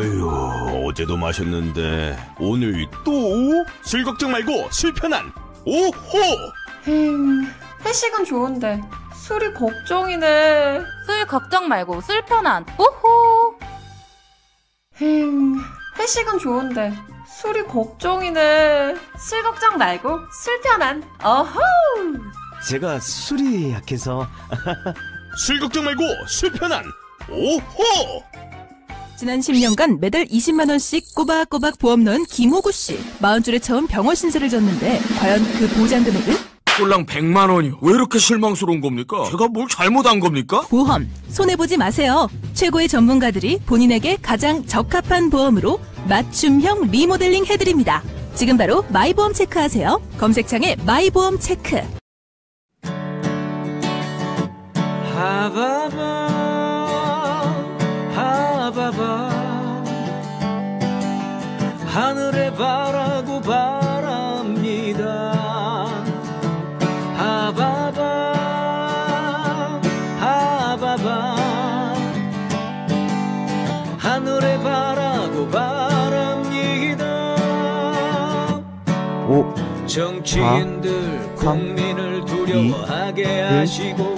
어휴, 어제도 마셨는데 오늘 또? 술 걱정 말고 술 편한 오호! 음, 회식은 좋은데 술이 걱정이네. 술 걱정 말고 술 편한 오호 음, 회식은 좋은데 술이 걱정이네. 술 걱정 말고 술 편한 어호. 제가 술이 약해서 술 걱정 말고 술 편한 오호! 지난 10년간 매달 20만 원씩 꼬박꼬박 보험 넣은 김호구 씨. 마흔 줄에 처음 병원 신세를 졌는데 과연 그 보장 금액은? 꼴랑 100만 원이요. 왜 이렇게 실망스러운 겁니까? 제가 뭘 잘못한 겁니까? 보험 손해 보지 마세요. 최고의 전문가들이 본인에게 가장 적합한 보험으로 맞춤형 리모델링 해드립니다. 지금 바로 마이보험 체크하세요. 검색창에 마이보험 체크. 하바바 하늘에 바라고 바랍니다. 하바바 하바바. 하늘에 바라고 바랍니다. 오 정치인들 삼, 국민을 두려워하게 하시고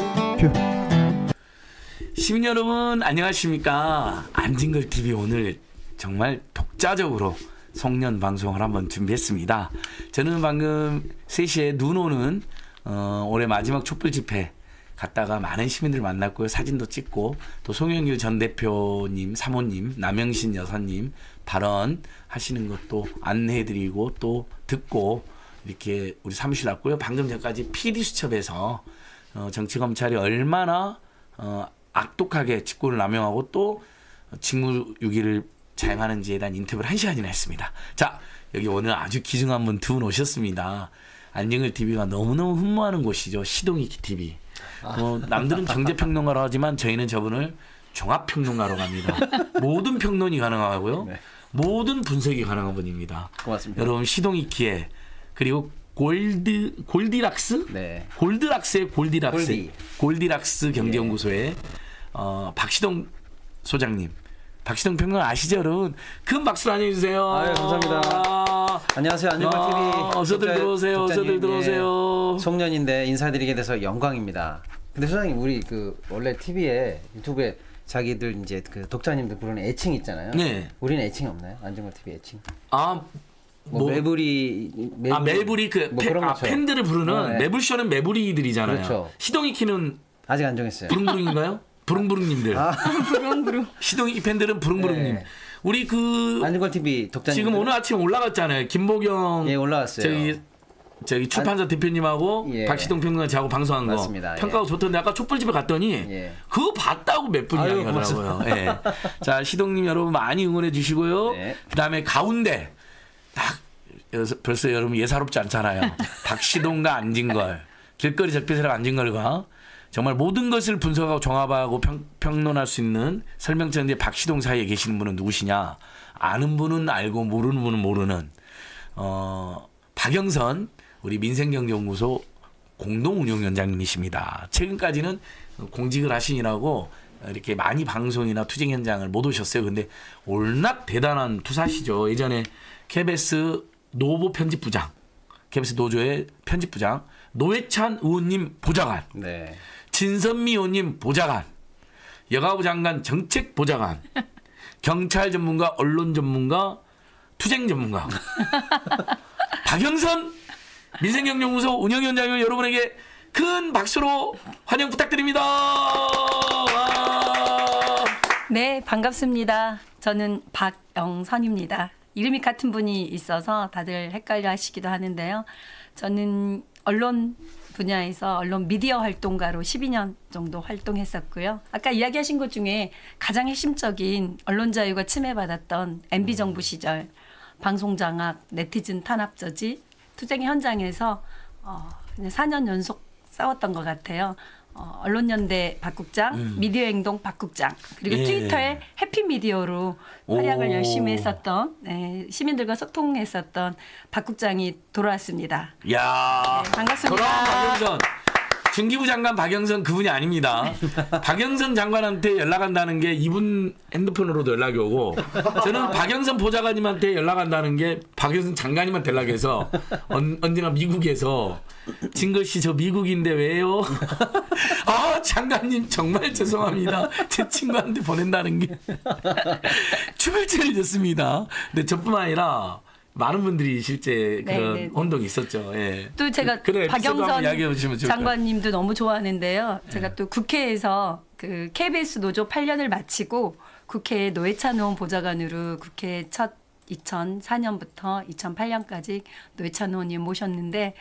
시민 여러분 안녕하십니까 안진걸 TV 오늘 정말 독자적으로 송년 방송을 한번 준비했습니다. 저는 방금 3시에 눈 오는 어, 올해 마지막 촛불 집회 갔다가 많은 시민들 만났고요. 사진도 찍고 또 송영길 전 대표님, 사모님, 남영신 여사님 발언 하시는 것도 안내해드리고 또 듣고 이렇게 우리 사무실 왔고요. 방금 전까지 PD 수첩에서 어, 정치 검찰이 얼마나 어, 악독하게 직권을 남용하고 또 직무유기를 자행하는지에 대한 인터뷰를 한 시간이나 했습니다. 자, 여기 오늘 아주 기중한 분 두 분 오셨습니다. 안녕을 TV가 너무너무 흠모하는 곳이죠. 시동이 TV. 뭐 남들은 경제평론가로 하지만 저희는 저분을 종합평론가로 갑니다. 모든 평론이 가능하고요. 모든 분석이 가능한 분입니다. 고맙습니다. 여러분 시동이키에 그리고 골드 골디락스 네. 골드락스의 골디락스 골디. 골디락스 경제연구소의 어, 박시동 소장님 박시동 평론 아시죠 여러분 큰 박수로 안녕해주세요 아유, 감사합니다. 안녕하세요. 안녕걸 TV. 아, 어서들 들어오세요 어서들 독자님, 들어오세요 예, 송년인데 인사드리게 돼서 영광입니다. 근데 소장님 우리 그 원래 TV에 유튜브에 자기들 이제 그 독자님들 부르는 애칭 있잖아요. 네. 우리는 애칭 없나요? 안정걸 TV 애칭. 아 뭐, 뭐- 매부리 매부리, 아 매불이 그뭐 팬- 아. 팬들을 부르는 어, 네. 매불쇼는 매부리들이잖아요 그렇죠. 시동이 키는 아직 안 정했어요. 부릉부릉인가요? 부릉부릉님들 아. 시동이 팬들은 부릉부릉님 네. 우리 그 안정걸 TV 독자님. 지금 오늘 아침 올라갔잖아요. 김보경 예 올라왔어요. 저기 저기 출판사 대표님하고 예. 박시동 평론가 저하고 방송한 거 맞습니다. 예. 평가가 좋던데 아까 촛불집에 갔더니 예. 그거 봤다고 몇 분이 이야기하더라고요. 예. 자 시동님 여러분 많이 응원해 주시고요. 네. 그다음에 가운데 딱 벌써 여러분 예사롭지 않잖아요. 박시동과 안진걸 길거리 적폐세력 안진걸과 정말 모든 것을 분석하고 종합하고 평, 평론할 수 있는 설명자인데 박시동 사이에 계시는 분은 누구시냐? 아는 분은 알고 모르는 분은 모르는 어, 박영선 우리 민생경제연구소 공동운영위원장님이십니다. 최근까지는 공직을 하시느라고 이렇게 많이 방송이나 투쟁 현장을 못 오셨어요. 근데 월낙 대단한 투사시죠. 예전에 KBS 노보 편집부장, KBS 노조의 편집부장, 노회찬 의원님 보좌관, 네. 진선미 의원님 보좌관, 여가부 장관 정책 보좌관, 경찰 전문가, 언론 전문가, 투쟁 전문가, 박영선 민생경영연구소 운영위원장님 여러분에게 큰 박수로 환영 부탁드립니다. 와. 네, 반갑습니다. 저는 박영선입니다. 이름이 같은 분이 있어서 다들 헷갈려 하시기도 하는데요. 저는 언론 분야에서 언론 미디어 활동가로 12년 정도 활동했었고요. 아까 이야기하신 것 중에 가장 핵심적인 언론 자유가 침해받았던 MB 정부 시절 방송 장악, 네티즌 탄압 저지, 투쟁 현장에서 어, 그냥 4년 연속 싸웠던 것 같아요. 어, 언론연대 박국장, 음. 미디어 행동 박국장, 그리고 예. 트위터에 해피미디어로 활약을 오. 열심히 했었던 네, 시민들과 소통했었던 박국장이 돌아왔습니다. 야 네, 반갑습니다. 박영선 중기부 장관 박영선 그분이 아닙니다. 박영선 장관한테 연락한다는 게 이분 핸드폰으로도 연락이 오고 저는 박영선 보좌관님한테 연락한다는 게 박영선 장관님한테 연락해서 언, 언제나 미국에서 진걸 씨저 미국인데 왜요? 아 장관님 정말 죄송합니다. 제 친구한테 보낸다는 게 출제를 줬습니다. 근데 저뿐만 아니라 많은 분들이 실제 네, 그런 네. 혼동이 있었죠. 예. 또 제가 그래, 한번 박영선. 장관님도 너무 좋아하는데요. 네. 제가 또 국회에서 그 KBS 노조 8년을 마치고 국회 노회찬 의원 보좌관으로 국회 첫 2004년부터 2008년까지 노회찬 의원님 모셨는데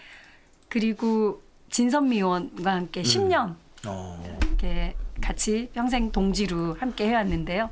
그리고 진선미 의원과 함께 음. 10년 어. 이렇게 같이 평생 동지로 함께 해왔는데요.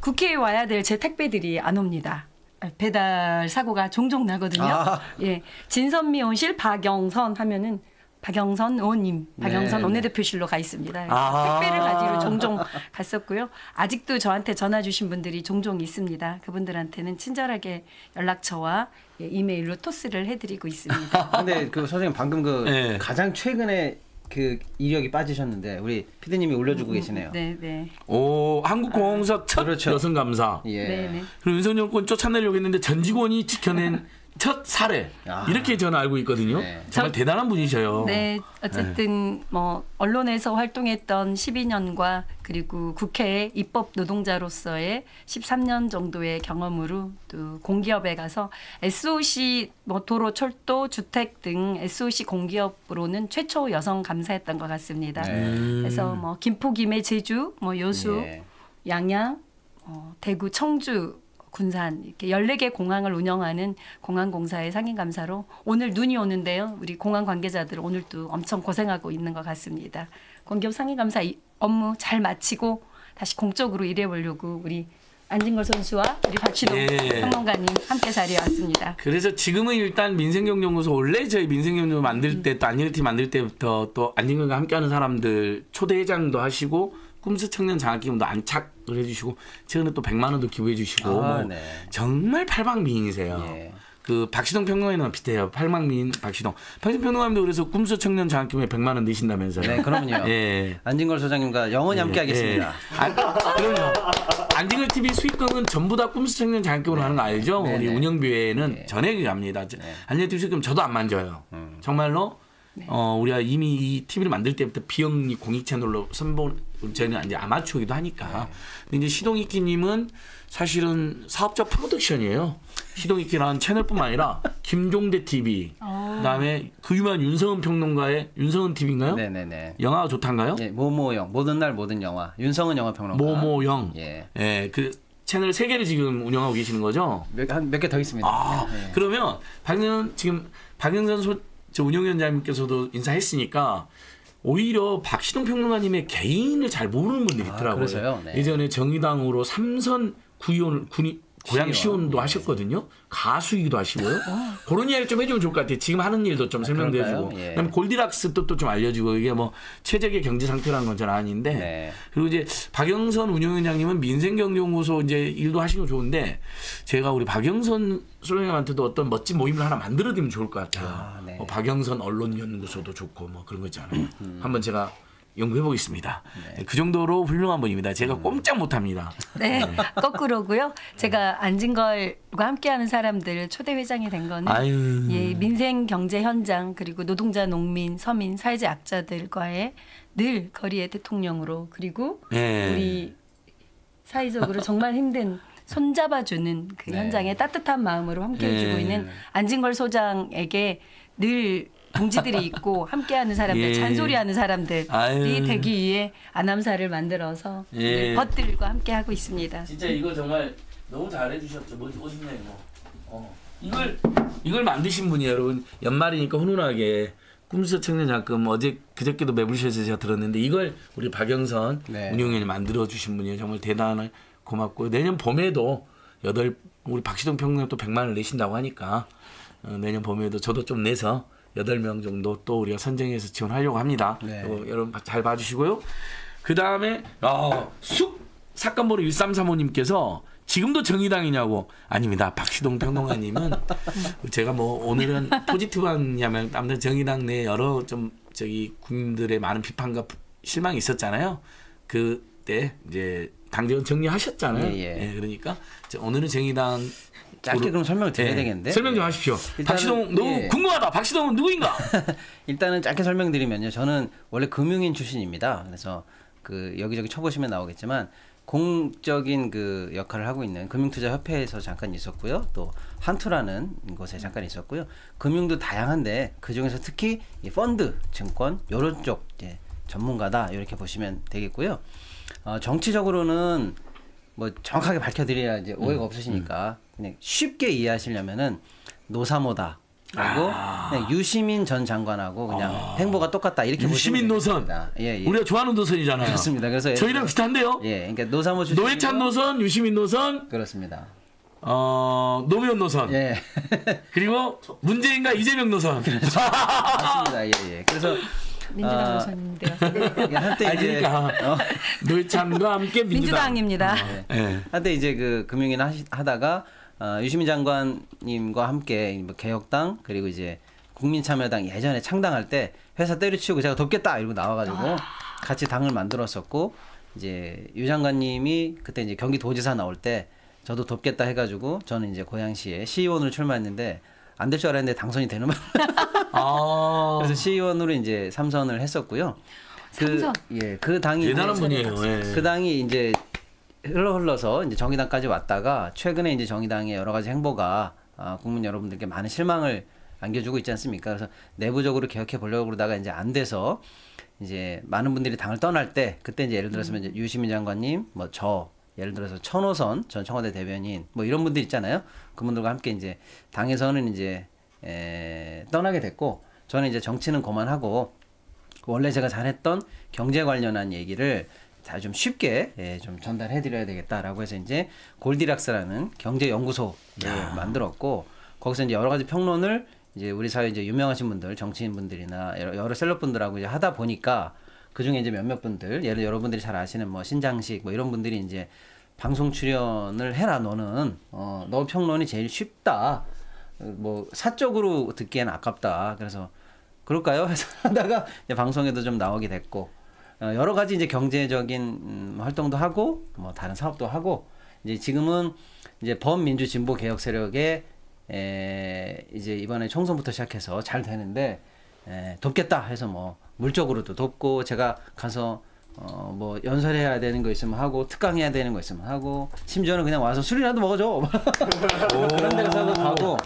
국회에 와야 될 제 택배들이 안 옵니다. 배달 사고가 종종 나거든요. 아. 예, 진선미 의원실 박영선 하면은 박영선 의원님, 박영선 네, 원내대표실로 가 있습니다. 아. 택배를 가지러 종종 갔었고요. 아직도 저한테 전화 주신 분들이 종종 있습니다. 그분들한테는 친절하게 연락처와 예, 이메일로 토스를 해드리고 있습니다. 근데 그 선생님 방금 그 네. 가장 최근에 그 이력이 빠지셨는데 우리 피디님이 올려주고 계시네요. 네, 네. 오 한국 공항사 첫 그렇죠. 여성 감사. 예. 네, 네. 그리고 윤석열 정권 쫓아내려고 했는데 전 직원이 지켜낸 첫 사례. 아. 이렇게 저는 알고 있거든요. 네. 정말 대단한 분이셔요. 네, 어쨌든 뭐 언론에서 활동했던 12년과 그리고 국회 입법 노동자로서의 13년 정도의 경험으로 또 공기업에 가서 SOC 뭐 도로, 철도, 주택 등 SOC 공기업으로는 최초 여성 감사했던 것 같습니다. 네. 그래서 뭐 김포, 김해, 제주, 뭐 여수, 예. 양양, 어, 대구, 청주, 군산 이렇게 14개 공항을 운영하는 공항공사의 상임감사로 오늘 눈이 오는데요. 우리 공항 관계자들 오늘도 엄청 고생하고 있는 것 같습니다. 공기업 상임감사 이 업무 잘 마치고 다시 공적으로 일해보려고 우리 안진걸 선수와 우리 박시동 예. 평론가님 함께 자리에 왔습니다. 그래서 지금은 일단 민생경연구소 원래 저희 민생경연구소 만들 때 또 안진걸팀 만들 때부터 또 안진걸과 함께하는 사람들 초대회장도 하시고 꿈수 청년 장학기금도 안착을 해주시고 최근에 또 100만 원도 기부해 주시고 아, 뭐 네. 정말 팔방미인이세요. 예. 그 박시동 평론가님랑 비슷해요. 팔방미인 박시동. 박시동 평론가님도 그래서 꿈수 청년 장학금에 100만 원 내신다면서요. 네, 그럼요. 예. 안진걸 소장님과 영원히 함께 하겠습니다. 예. 아, 그럼요. 안진걸 TV 수익금은 전부 다 꿈수 청년 장학금으로 하는 거 알죠? 네, 우리 네. 운영비에는 네. 전액이 갑니다. 네. 안진걸 TV 수익금 저도 안 만져요. 음. 정말로 어, 우리가 이미 이 TV를 만들 때부터 비영리 공익 채널로 선본 저희는 이제 아마추어기도 하니까. 근데 이제 시동이키님은 사실은 사업자 프로덕션이에요. 시동이키라는 채널뿐만 아니라 김종대 TV, 그다음에 그 유명한 윤성은 평론가의 윤성은 TV인가요? 네네네. 영화가 좋단가요? 예, 모모영 모든 날 모든 영화 윤성은 영화 평론가. 모모영. 예. 예, 그 채널 세 개를 지금 운영하고 계시는 거죠? 몇몇 개 더 있습니다. 아, 예. 그러면 박영 지금 박영선 소, 저 운영위원장님께서도 인사했으니까 오히려 박시동 평론가님의 개인을 잘 모르는 분들이 아, 있더라고요. 그래서요? 네. 예전에 정의당으로 삼선 구의원 군이 고향. 시원도 하셨거든요. 가수이기도 하시고요. 그런 이야기를 좀 해주면 좋을 것 같아요. 지금 하는 일도 좀 설명도 그럴까요? 해주고. 예. 그다음에 골디락스도 또좀 알려주고 이게 뭐 최적의 경제 상태라는 건전 아닌데. 네. 그리고 이제 박영선 운영위원장님은 민생경제연구소 이제 일도 하시는 거 좋은데 제가 우리 박영선 소장님한테도 어떤 멋진 모임을 하나 만들어드리면 좋을 것 같아요. 아, 네. 뭐 박영선 언론연구소도 좋고 뭐 그런 거 있잖아요. 음. 한번 제가 연구해 보겠습니다. 네. 그 정도로 훌륭한 분입니다. 제가 음. 꼼짝 못합니다. 네, 거꾸로고요. 제가 안진걸과 함께하는 사람들 초대 회장이 된 거는 아유. 예, 민생 경제 현장 그리고 노동자, 농민, 서민, 사회적 약자들과의 늘 거리의 대통령으로 그리고 예. 우리 사회적으로 정말 힘든 손잡아주는 그 네. 현장에 따뜻한 마음으로 함께해주고 예. 있는 안진걸 소장에게 늘 동지들이 있고 함께하는 사람들, 예. 잔소리하는 사람들이 아유. 되기 위해 아남사를 만들어서 예. 늘 벗들과 함께하고 있습니다. 진짜 이거 정말 너무 잘해 주셨죠. 뭐 어딨냐 이거. 어. 이걸 이걸 만드신 분이 여러분 연말이니까 훈훈하게 꿈수 청년 장금 어제 그저께도 매불쇼에서 제가 들었는데 이걸 우리 박영선 네. 운영위원이 만들어 주신 분이에요. 정말 대단한 고맙고 내년 봄에도 여덟 우리 박시동 평론가 또 100만 원을 내신다고 하니까 어, 내년 봄에도 저도 좀 내서 여덟 명 정도 또 우리가 선정해서 지원하려고 합니다. 네. 여러분 잘 봐주시고요. 그 다음에 어, 숙 사건 번호 1335님께서 지금도 정의당이냐고 아닙니다. 박시동 평론가님은 제가 뭐 오늘은 포지티브한 야면 아무튼 정의당 내 여러 좀 저기 국민들의 많은 비판과 부- 실망이 있었잖아요. 그때 이제 당정은 정리하셨잖아요. 예, 예. 그러니까 저 오늘은 정의당 짧게 그럼 설명을 드려야 예, 되겠는데 설명 좀 하십시오. 일단은- 박시동 너무 예. 궁금하다. 박시동은 누구인가? 일단은 짧게 설명드리면요. 저는 원래 금융인 출신입니다. 그래서 그 여기저기 쳐보시면 나오겠지만 공적인 그 역할을 하고 있는 금융투자협회에서 잠깐 있었고요. 또 한투라는 곳에 잠깐 있었고요. 금융도 다양한데 그 중에서 특히 이 펀드, 증권 요런 쪽 이제 전문가다 이렇게 보시면 되겠고요. 어, 정치적으로는 뭐 정확하게 밝혀드려야 이제 오해가 없으시니까 그냥 쉽게 이해하시려면은 노사모다. 그리고 그냥 유시민 전 장관하고 그냥 행보가 똑같다 이렇게 유시민 노선. 예, 예. 우리가 좋아하는 노선이잖아요. 그렇습니다. 그래서 저희랑 비슷한데요. 예, 그러니까 노사모 출신 노회찬 노선, 유시민 노선, 그렇습니다. 어, 노무현 노선. 예, 그리고 문재인과 이재명 노선. 맞습니다. 예, 예. 그래서 민주당 아, 노선인데요. 이게 한때 아니, 이제 그러니까 어, 노회찬과 함께 민주당. 민주당입니다. 예. 한때 이제 그 금융인 하시, 하다가 어, 유시민 장관님과 함께 뭐 개혁당 그리고 이제 국민참여당 예전에 창당할 때 회사 때려치우고 제가 돕겠다 이러고 나와가지고 같이 당을 만들었었고 이제 유 장관님이 그때 이제 경기도지사 나올 때 저도 돕겠다 해가지고 저는 이제 고양시에 시의원으로 출마했는데 안 될 줄 알았는데 당선이 되는 바람에 아. 그래서 시의원으로 이제 삼선을 했었고요. 그, 삼선? 예, 그 당이 대단한 분이에요. 예. 그 당이 이제 흘러 흘러서 이제 정의당까지 왔다가 최근에 이제 정의당의 여러 가지 행보가 아, 국민 여러분들께 많은 실망을 안겨주고 있지 않습니까? 그래서 내부적으로 개혁해 보려고 그러다가 이제 안 돼서 이제 많은 분들이 당을 떠날 때 그때 이제 예를 들어서 이제 유시민 장관님 뭐 저 예를 들어서 천호선 전 청와대 대변인 뭐 이런 분들 있잖아요. 그분들과 함께 이제 당에서는 이제 에, 떠나게 됐고 저는 이제 정치는 그만하고 원래 제가 잘했던 경제 관련한 얘기를 다 좀 쉽게 예, 좀 전달해 드려야 되겠다라고 해서 이제 골디락스라는 경제 연구소를 만들었고 거기서 이제 여러 가지 평론을 이제 우리 사회 이제 유명하신 분들 정치인 분들이나 여러, 여러 셀럽 분들하고 이제 하다 보니까 그 중에 이제 몇몇 분들 예를 여러분들이 잘 아시는 뭐 신장식 뭐 이런 분들이 이제 방송 출연을 해라 너는. 어 너 평론이 제일 쉽다. 어, 뭐 사적으로 듣기에는 아깝다. 그래서 그럴까요? 해서 하다가 방송에도 좀 나오게 됐고. 어, 여러 가지 이제 경제적인 음, 활동도 하고 뭐 다른 사업도 하고 이제 지금은 이제 범민주 진보 개혁 세력에 에, 이제 이번에 총선부터 시작해서 잘 되는데 에, 돕겠다 해서 뭐 물적으로도 돕고 제가 가서 어, 뭐 연설해야 되는 거 있으면 하고 특강해야 되는 거 있으면 하고 심지어는 그냥 와서 술이라도 먹어줘 그런 데서도 가고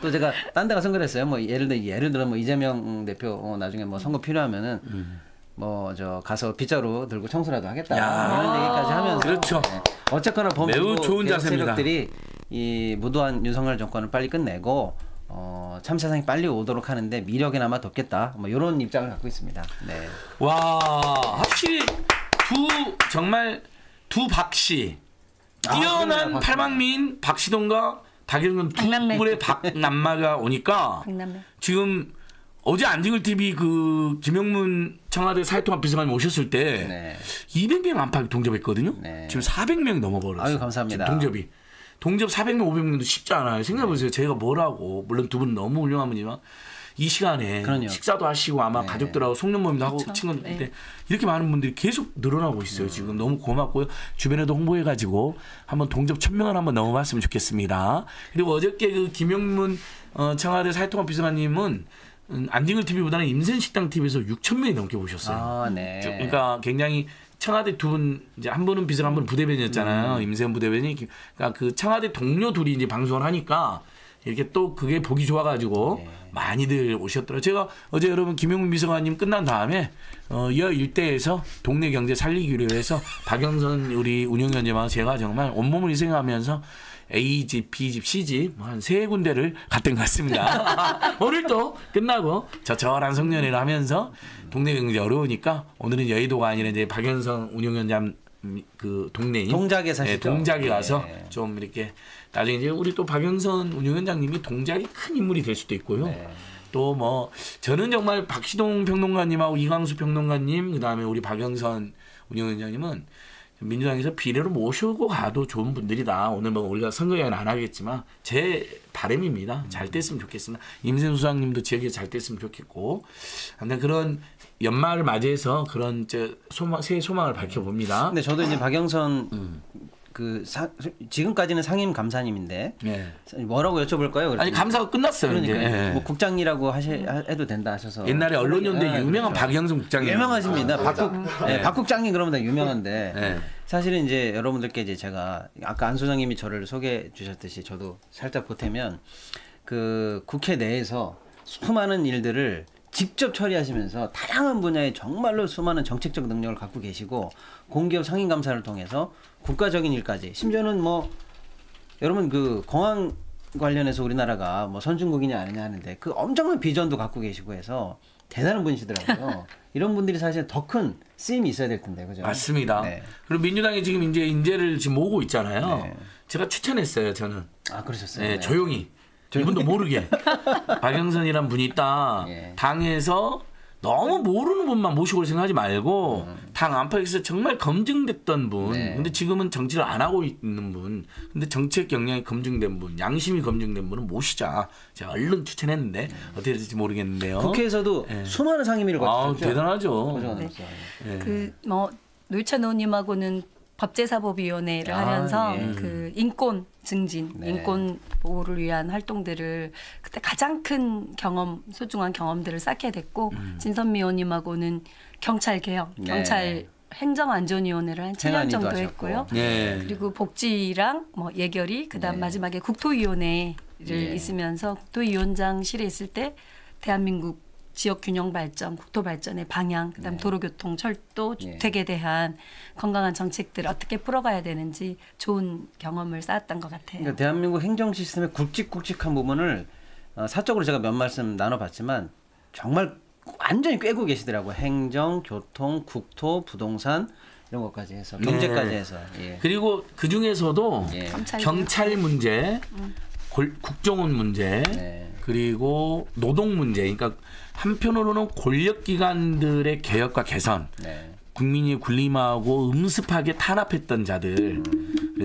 또 제가 딴 데 가서 그랬어요. 뭐 예를 들어 예를 들어 뭐 이재명 대표 어, 나중에 뭐 선거 필요하면은 뭐 저 가서 빗자루 들고 청소라도 하겠다 야. 이런 얘기까지 하면서 그렇죠. 네. 어쨌거나 범 매우 좋은 개혁 자세입니다. 세력들이 이 무도한 윤석열 정권을 빨리 끝내고 어, 참 세상이 빨리 오도록 하는데 미력이나마 돕겠다 뭐 이런 입장을 갖고 있습니다. 네. 와, 확실히 두 정말 두 박씨 아, 뛰어난 그러네요. 팔방미인 박시동과 박영근 두 박남매. 분의 박남마가 오니까 박남매. 지금 어제 안진걸 TV 그 김영문 청와대 사회통합 비서관님 오셨을 때 네. 200명 안팎 동접했거든요. 네. 지금 400명이 넘어버렸어요. 아유, 감사합니다. 동접이. 동접 400명, 500명도 쉽지 않아요. 생각해보세요. 제가 뭐라고. 물론 두 분 너무 훌륭한 분이지만 이 시간에 그럼요. 식사도 하시고 아마 네. 가족들하고 송년모임도 하고 친구들 이렇게 많은 분들이 계속 늘어나고 있어요. 지금 너무 고맙고요. 주변에도 홍보해가지고 한번 동접 천명을 한번 넘어봤으면 좋겠습니다. 그리고 어저께 그 김영문 어, 청와대 사회통합 비서관님은 음, 안진걸 TV보다는 임센식당 TV에서 6천 명이 넘게 오셨어요. 아, 네. 쭉, 그러니까 굉장히 청와대 두 분 이제 한 분은 비서관 한 분은 부대변이었잖아요. 음. 임세현 부대변이 그러니까 그 청와대 동료 둘이 이제 방송을 하니까 이렇게 또 그게 보기 좋아가지고 네. 많이들 오셨더라고요. 제가 어제 여러분 김용민 비서관님 끝난 다음에 어, 여 일대에서 동네 경제 살리기로 해서 박영선 우리 운영위원장하고 제가 정말 온몸을 희생하면서 A집, B집, C집 뭐한세 군데를 갔던 것 같습니다. 오늘 또 끝나고 저절한 성년회를 하면서 동네 경제 어려우니까 오늘은 여의도가 아니라 이제 박영선 운영위원장 음, 그 동네인 동작에 사시죠? 네, 동작에 가서 네. 좀 이렇게 나중에 이제 우리 또 박영선 운영위원장님이 동작이 큰 인물이 될 수도 있고요. 네. 또뭐 저는 정말 박시동 평론가님하고 이광수 평론가님 그다음에 우리 박영선 운영위원장님은 민주당에서 비례로 모시고 가도 좋은 분들이다. 오늘 뭐 우리가 선거에는 안 하겠지만 제 바람입니다. 잘 됐으면 좋겠습니다. 임세훈 수장님도 지역에 잘 됐으면 좋겠고, 근데 그런 연말을 맞이해서 그런 저 소망, 새해 소망을 밝혀봅니다. 근데 저도 이제 박영선 그 사, 지금까지는 상임 감사님인데 네. 뭐라고 여쭤볼까요? 아니 감사가 끝났어요. 그러니까. 예. 뭐 국장이라고 하시 하- 해도 된다 하셔서 옛날에 언론연대 예, 유명한 그렇죠. 박영선 국장님 유명하십니다. 박국 네. 예, 박국장님 그러면 다 유명한데 네. 사실은 이제 여러분들께 이제 제가 아까 안 소장님이 저를 소개해 주셨듯이 저도 살짝 보태면 그 국회 내에서 수많은 일들을 직접 처리하시면서 다양한 분야에 정말로 수많은 정책적 능력을 갖고 계시고 공기업 상임 감사를 통해서 국가적인 일까지 심지어는 뭐 여러분 그 공항 관련해서 우리나라가 뭐 선진국이냐 아니냐 하는데 그 엄청난 비전도 갖고 계시고 해서 대단한 분이시더라고요. 이런 분들이 사실 더 큰 쓰임이 있어야 될 텐데 그죠? 맞습니다. 네. 그리고 민주당이 지금 이제 인재를 지금 모으고 있잖아요. 네. 제가 추천했어요. 저는 아 그러셨어요. 네, 네. 조용히 이분도 모르게 박영선이란 분이 있다. 예. 당에서 너무 모르는 분만 모시고 생각하지 말고 음. 당 안팎에서 정말 검증됐던 분. 네. 근데 지금은 정치를 안 하고 있는 분. 근데 정책 역량이 검증된 분, 양심이 검증된 분은 모시자. 제가 얼른 추천했는데 어떻게 될지 모르겠는데요. 국회에서도 네. 수많은 상임위를 아, 거치셨죠. 대단하죠. 고정하면서. 예. 그뭐 노희찬 의원님하고는 법제사법위원회를 아, 하면서 예. 그 인권 증진, 네. 인권 보호를 위한 활동들을 그때 가장 큰 경험, 소중한 경험들을 쌓게 됐고 음. 진선미 의원님하고는 경찰 개혁, 네. 경찰 행정안전위원회를 한 7년 행안위도 정도 하셨고. 했고요. 네. 그리고 복지랑 뭐 예결위, 그다음 네. 마지막에 국토위원회를 네. 있으면서 국토위원장실에 있을 때 대한민국 지역 균형 발전, 국토 발전의 방향, 그다음 도로교통, 철도, 네. 주택에 대한 건강한 정책들을 어떻게 풀어가야 되는지 좋은 경험을 쌓았던 것 같아요. 그러니까 대한민국 행정 시스템의 굵직굵직한 부분을 어, 사적으로 제가 몇 말씀 나눠봤지만 정말 완전히 꿰고 계시더라고요. 행정, 교통, 국토, 부동산 이런 것까지 해서 경제까지 네. 해서 예. 그리고 그 중에서도 예. 경찰 문제, 골- 국정원 문제, 네. 그리고 노동 문제. 그러니까 한편으로는 권력 기관들의 개혁과 개선, 네. 국민이 군림하고 음습하게 탄압했던 자들에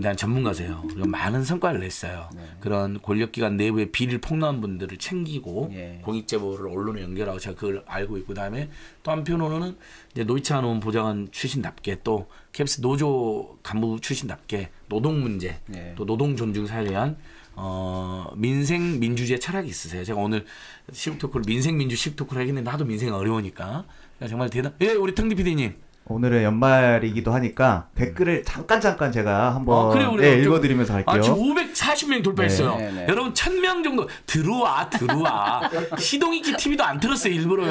대한 전문가세요. 그리고 많은 성과를 냈어요. 그런 권력기관 내부의 비리를 폭로한 분들을 챙기고 예. 공익제보를 언론에 연결하고 제가 그걸 알고 있고 그다음에 또 한편으로는 이제 노이찬 의원 보좌관 출신답게 또 캡스 노조 간부 출신답게 노동 문제 예. 또 노동 존중 사회에 대한 어 민생 민주주의 철학이 있으세요. 제가 오늘 시국 토크를 민생 민주 시국 토크를 하겠는데 나도 민생이 어려우니까 그러니까 정말 대단. 예, 우리 탕디 PD님. 오늘은 연말이기도 하니까 댓글을 잠깐 잠깐 제가 한번 어, 그래요, 그래요. 네, 좀- 읽어드리면서 할게요. 아, 지금 540명 돌파했어요. 네, 네. 여러분 1000명 정도 들어와 들어와. 시동이키 TV도 안 틀었어요. 일부러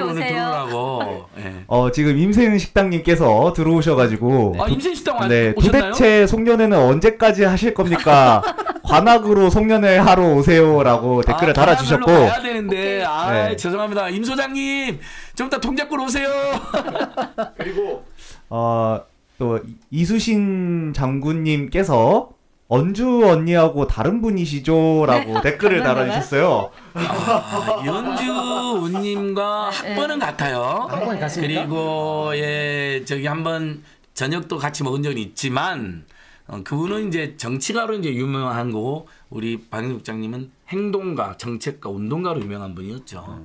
오늘 오세요. 들어오라고. 예. 어, 지금 임세은 식당님께서 들어오셔가지고 아 임신 식당 와- 네, 오셨나요? 도대체 송년회는 언제까지 하실 겁니까? 관악으로 송년회 하러 오세요라고 댓글을 아, 달아주셨고 관악을로 가야 되는데 아 네. 죄송합니다. 임 소장님 좀 이따 동작골 오세요. 그리고 어, 또 이- 이수신 장군님께서 언주 언니하고 다른 분이시죠라고 댓글을 달아주셨어요. 아, 연주 운님과 학번은 같아요. 학번이 같습니까? 그리고 예 저기 한번 저녁도 같이 먹은 적은 있지만 어, 그분은 이제 정치가로 이제 유명한 거고 우리 박영국 국장님은 행동가, 정책가, 운동가로 유명한 분이었죠.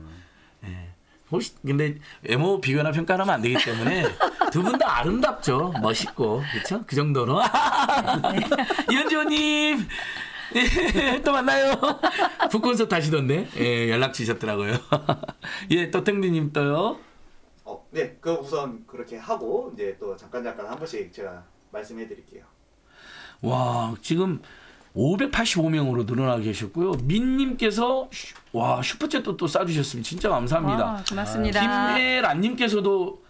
예. 혹시 근데 외모 비교나 평가하면 안 되기 때문에 두 분 다 아름답죠, 멋있고 그렇죠? 그 정도로 이현주님 예, 또 만나요. 북콘서트 하시던데 예, 연락 주셨더라고요. 예, 또 탱디님 또요. 어, 네, 그 우선 그렇게 하고 이제 또 잠깐 잠깐 한 번씩 제가 말씀해 드릴게요. 와 지금 585명으로 늘어나 계셨고요. 민님께서 슈- 와 슈퍼챗도 또 싸주셨으면 진짜 감사합니다. 와, 고맙습니다. 김혜란님께서도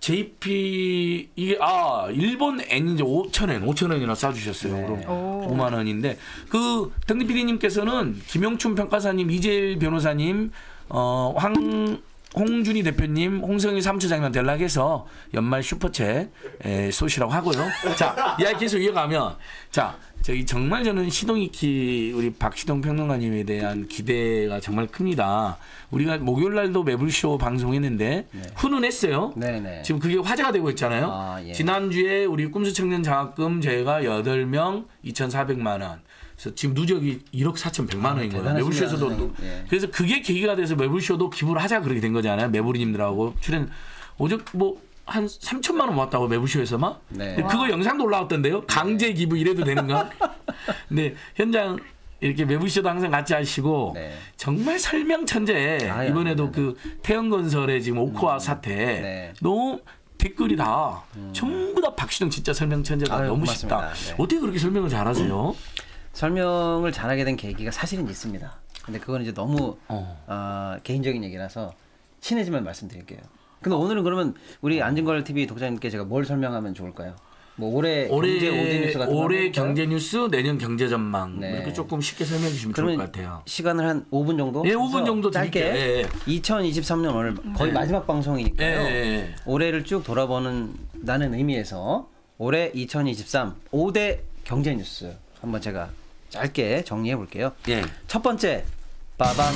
JP 이게 아 일본 이제 5천 엔 5천 원이나 싸주셨어요. 네. 그럼 오. 5만 원인데 그 등디 PD님께서는 김영춘 평가사님, 이재일 변호사님, 어 황 홍준희 대표님, 홍성일 사무처장님한테 연락해서 연말 슈퍼챗 에, 쏘시라고 하고요. 자, 이야기 계속 이어가면 자, 저기 정말 저는 시동이키 우리 박시동 평론가님에 대한 기대가 정말 큽니다. 우리가 목요일 날도 매불쇼 방송했는데 훈훈했어요. 네 네. 지금 그게 화제가 되고 있잖아요. 아, 예. 지난주에 우리 꿈수 청년 장학금 저희가 8명 2,400만 원. 그래서 지금 누적이 1억 4,100만 원인 거예요. 아, 매불쇼에서도. 예. 그래서 그게 계기가 돼서 매불쇼도 기부를 하자 그렇게 된 거잖아요. 매불이님들하고 출연 오죽 뭐한 3천만 원 모았다고 매불쇼에서만. 네. 그거 영상도 올라왔던데요. 강제 기부 이래도 되는가? 근데 현장 이렇게 매불쇼도 항상 같이 하시고 네. 정말 설명 천재. 아유, 이번에도 그 태영건설의 지금 오코아 사태 네. 너무 댓글이 다 전부 다 박시동 진짜 설명 천재다. 너무 고맙습니다. 쉽다. 네. 어떻게 그렇게 설명을 잘하세요? 설명을 잘하게 된 계기가 사실은 있습니다. 근데 그건 이제 너무 어. 어, 개인적인 얘기라서 친해지면 말씀드릴게요. 근데 오늘은 그러면 우리 안진걸 TV 독자님께 제가 뭘 설명하면 좋을까요? 뭐 올해 경제 오디 올해 뉴스 같은 거 올해? 경제 뉴스, 내년 경제 전망 네. 이렇게 조금 쉽게 설명해 주시면 좋을 것 같아요. 시간을 한 5분 정도? 예, 5분 정도 짧게. 예, 예. 2023년 오늘 거의 네. 마지막 방송이니까요. 예, 예. 올해를 쭉 돌아보는 나는 의미에서 올해 2023 5대 경제 뉴스 한번 제가 짧게 정리해 볼게요. 예. 첫 번째 빠밤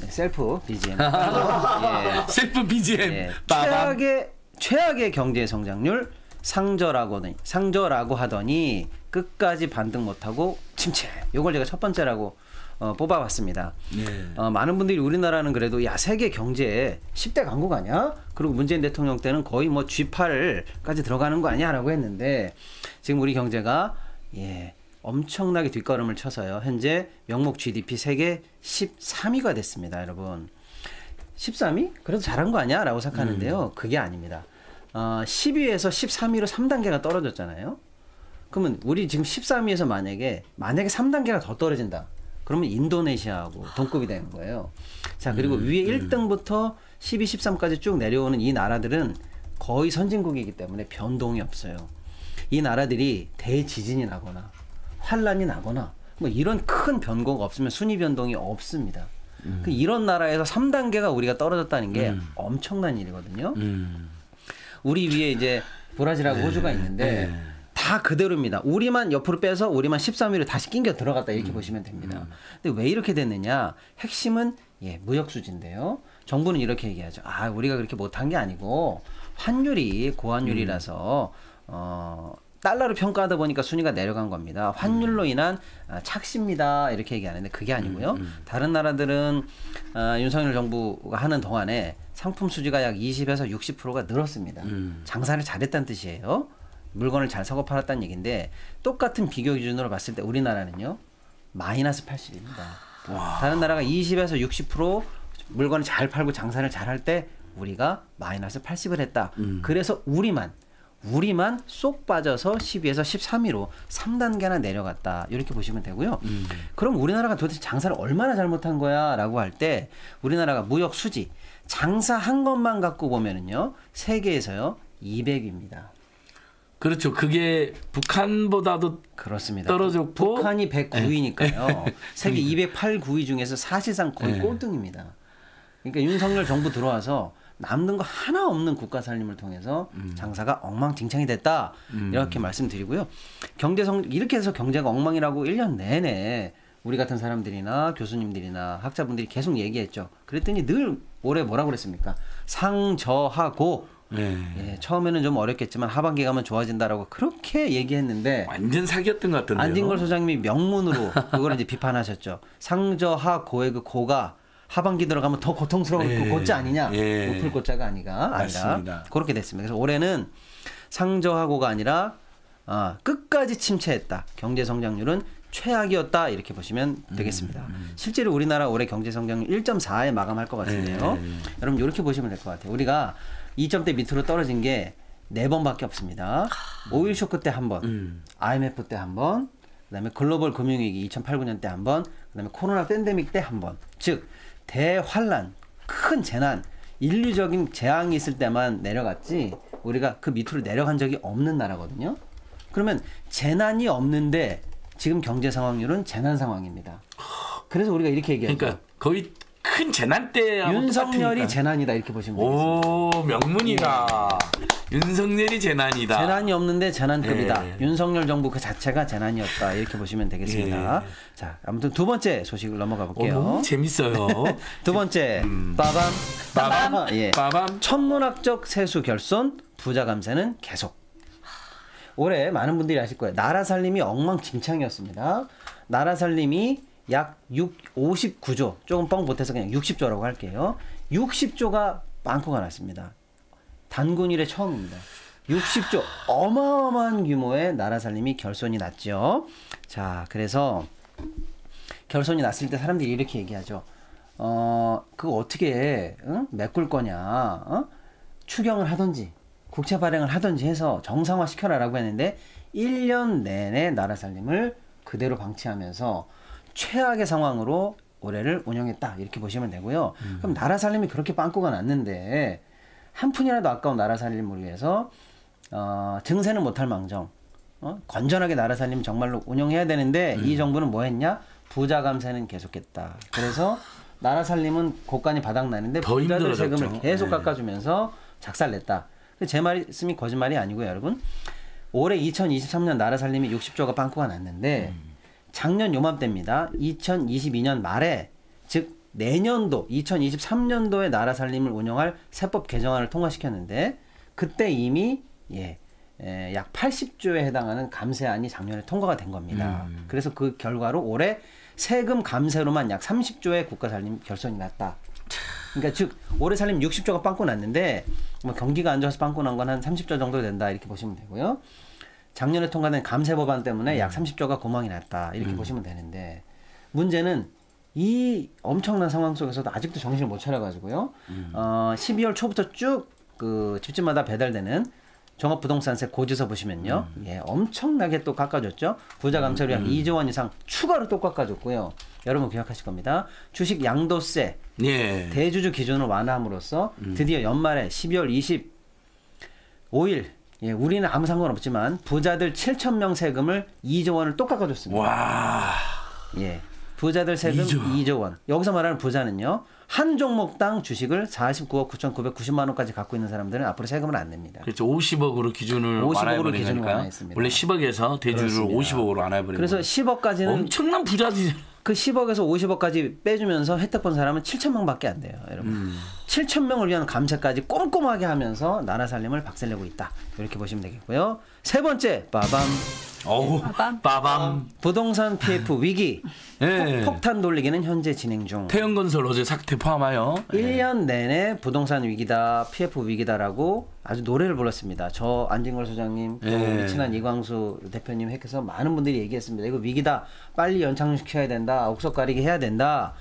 네, 셀프 BGM. 예. 셀프 BGM. 예. 최악의 최악의 경제 성장률 상저라고는 상저라고 하더니 끝까지 반등 못하고 침체. 요걸 제가 첫 번째라고 어, 뽑아봤습니다. 네. 어, 많은 분들이 우리나라는 그래도 야 세계 경제에 10대 강국 아니야? 그리고 문재인 대통령 때는 거의 뭐 G8까지 들어가는 거 아니야라고 했는데 지금 우리 경제가 예 엄청나게 뒷걸음을 쳐서요. 현재 명목 GDP 세계 13위가 됐습니다, 여러분. 13위? 그래도 잘한 거 아니야? 라고 생각하는데요. 그게 아닙니다. 어, 10위에서 13위로 3단계가 떨어졌잖아요. 그러면 우리 지금 13위에서 만약에 만약에 3단계가 더 떨어진다. 그러면 인도네시아하고 동급이 되는 거예요. 자, 그리고 위에 1등부터 12, 13까지 쭉 내려오는 이 나라들은 거의 선진국이기 때문에 변동이 없어요. 이 나라들이 대지진이 나거나 환란이 나거나 뭐 이런 큰 변고가 없으면 순위 변동이 없습니다. 그 이런 나라에서 3단계가 우리가 떨어졌다는 게 엄청난 일이거든요. 음. 우리 위에 이제 브라질하고 호주가 있는데 다 그대로입니다. 우리만 옆으로 빼서 우리만 13위로 다시 낑겨 들어갔다 이렇게 보시면 됩니다. 근데 왜 이렇게 됐느냐? 핵심은 예, 무역 수지인데요. 정부는 이렇게 얘기하죠. 아, 우리가 그렇게 못한 게 아니고 환율이 고환율이라서 어 달러로 평가하다 보니까 순위가 내려간 겁니다. 환율로 인한 아, 착시입니다. 이렇게 얘기하는데 그게 아니고요. 다른 나라들은 아, 윤석열 정부가 하는 동안에 상품 수지가 약 20에서 60%가 늘었습니다. 장사를 잘했다는 뜻이에요. 물건을 잘 사고 팔았다는 얘기인데 똑같은 비교 기준으로 봤을 때 우리나라는요 마이너스 80입니다. 다른 나라가 20에서 60% 물건을 잘 팔고 장사를 잘 할 때 우리가 마이너스 80을 했다. 그래서 우리만 우리만 쏙 빠져서 12에서 13위로 3단계나 내려갔다. 이렇게 보시면 되고요. 그럼 우리나라가 도대체 장사를 얼마나 잘못한 거야 라고 할 때 우리나라가 무역 수지 장사한 것만 갖고 보면은요. 세계에서요. 200위입니다. 그렇죠. 그게 북한보다도 그렇습니다. 떨어졌고 북한이 109위니까요. 네. 세계 208, 9위 중에서 사실상 거의 네. 꼴등입니다. 그러니까 윤석열 정부 들어와서 남는 거 하나 없는 국가 살림을 통해서 음. 장사가 엉망진창이 됐다. 이렇게 말씀드리고요. 경제 성 이렇게 해서 경제가 엉망이라고 1년 내내 우리 같은 사람들이나 교수님들이나 학자분들이 계속 얘기했죠. 그랬더니 늘 올해 뭐라고 그랬습니까? 상저하고 네. 예, 처음에는 좀 어렵겠지만 하반기 가면 좋아진다라고 그렇게 얘기했는데 완전 사기였던 것 같던데요. 안진걸 소장님이 명문으로 그걸 이제 비판하셨죠. 상저하 고의 그 고가 하반기 들어가면 더 고통스러울 예. 그 고자 아니냐? 예. 높을 고자가 아니가 아니라. 그렇게 됐습니다. 그래서 올해는 상저하고가 아니라 아, 끝까지 침체했다. 경제 성장률은 최악이었다 이렇게 보시면 음, 되겠습니다. 실제로 우리나라 올해 경제 성장률 1.4에 마감할 것 같은데요. 예. 여러분 이렇게 보시면 될 것 같아요. 우리가 2점대 밑으로 떨어진 게 네 번밖에 없습니다. 오일 쇼크 때 한 번, 음. IMF 때 한 번, 그다음에 글로벌 금융위기 2008, 9년 때 한 번, 그다음에 코로나 팬데믹 때 한 번. 즉 대환란, 큰 재난, 인류적인 재앙이 있을 때만 내려갔지 우리가 그 밑으로 내려간 적이 없는 나라거든요. 그러면 재난이 없는데 지금 경제 상황률은 재난 상황입니다. 그래서 우리가 이렇게 얘기하죠. 그러니까 거의 큰 재난 때 윤석열이 재난이다 이렇게 보시면. 오 명문이다. 윤석열이 재난이다. 재난이 없는데 재난급이다. 예. 윤석열 정부 그 자체가 재난이었다 이렇게 보시면 되겠습니다. 자 아무튼 두 번째 소식을 넘어가 어, 볼게요. 너무 재밌어요. 두 번째 빠밤 빠밤 예. 빠밤 천문학적 세수 결손 부자 감세는 계속. 올해 많은 분들이 아실 거예요. 나라 살림이 엉망진창이었습니다. 나라 살림이 약 6, 59조, 조금 뻥 못해서 그냥 60조라고 할게요. 60조가 빵꾸가 났습니다. 단군 일에 처음입니다. 60조 어마어마한 규모의 나라 살림이 결손이 났죠. 자, 그래서 결손이 났을 때 사람들이 이렇게 얘기하죠. 어, 그거 어떻게 응? 메꿀 거냐? 어? 추경을 하든지 국채 발행을 하든지 해서 정상화 시켜라라고 했는데 1년 내내 나라 살림을 그대로 방치하면서 최악의 상황으로 올해를 운영했다 이렇게 보시면 되고요. 그럼 나라 살림이 그렇게 빵꾸가 났는데 한 푼이라도 아까운 나라 살림을 위해서 어, 증세는 못할 망정 어? 건전하게 나라 살림 정말로 운영해야 되는데 이 정부는 뭐 했냐? 부자 감세는 계속했다. 그래서 나라 살림은 고간이 바닥나는데 더 부자들. 세금을 계속 네. 깎아주면서 작살냈다. 제 말씀이 거짓말이 아니고요, 여러분. 올해 2023년 나라 살림이 60조가 빵꾸가 났는데 작년 요맘때입니다. 2022년 말에 즉 내년도 2023년도에 나라 살림을 운영할 세법 개정안을 통과시켰는데 그때 이미 예, 에, 약 80조에 해당하는 감세안이 작년에 통과가 된 겁니다. 그래서 그 결과로 올해 세금 감세로만 약 30조의 국가 살림 결손이 났다. 그러니까 즉 올해 살림 60조가 빵꾸 났는데 뭐 경기가 안 좋아서 빵꾸 난 건 한 30조 정도 된다 이렇게 보시면 되고요. 작년에 통과된 감세 법안 때문에 약 30조가 고망이 났다 이렇게 보시면 되는데 문제는 이 엄청난 상황 속에서도 아직도 정신을 못 차려가지고요. 어, 12월 초부터 쭉 그 집집마다 배달되는 종합부동산세 고지서 보시면요. 예, 엄청나게 또 깎아줬죠. 부자 감세로 약 2조 원 이상 추가로 또 깎아줬고요. 여러분 기억하실 겁니다. 주식 양도세 예. 대주주 기준을 완화함으로써 드디어 연말에 12월 25일 예, 우리는 아무 상관없지만 부자들 7천 명 세금을 2조 원을 또 깎아줬습니다. 와. 예. 부자들 세금 2조. 2조. 원. 여기서 말하는 부자는요. 한 종목당 주식을 49억 9,990만 원까지 갖고 있는 사람들은 앞으로 세금을 안 냅니다. 그렇죠. 50억으로 기준을 50억으로 완화해버린 기준을. 완화했습니다. 원래 10억에서 대주를 그렇습니다. 50억으로 완화해버린 그래서 거예요. 10억까지는 엄청난 부자지. 그 10억에서 50억까지 빼주면서 혜택 본 사람은 7천 명 밖에 안 돼요, 여러분. 음. 7천 명을 위한 감세까지 꼼꼼하게 하면서 나라 살림을 박살내고 있다. 이렇게 보시면 되겠고요. 세 번째, 빠밤. 어우, 빠밤. 부동산 PF 위기. 예. 폭, 탄 돌리기는 현재 진행 중. 태연건설 어제 사태 포함하여 1년 내내 부동산 위기다, PF 위기다라고 아주 노래를 불렀습니다. 저 안진걸 소장님, 또 예. 친한 이광수 대표님 해서 많은 분들이 얘기했습니다. 이거 위기다, 빨리 연장시켜야 된다, 옥석 가리기 해야 된다.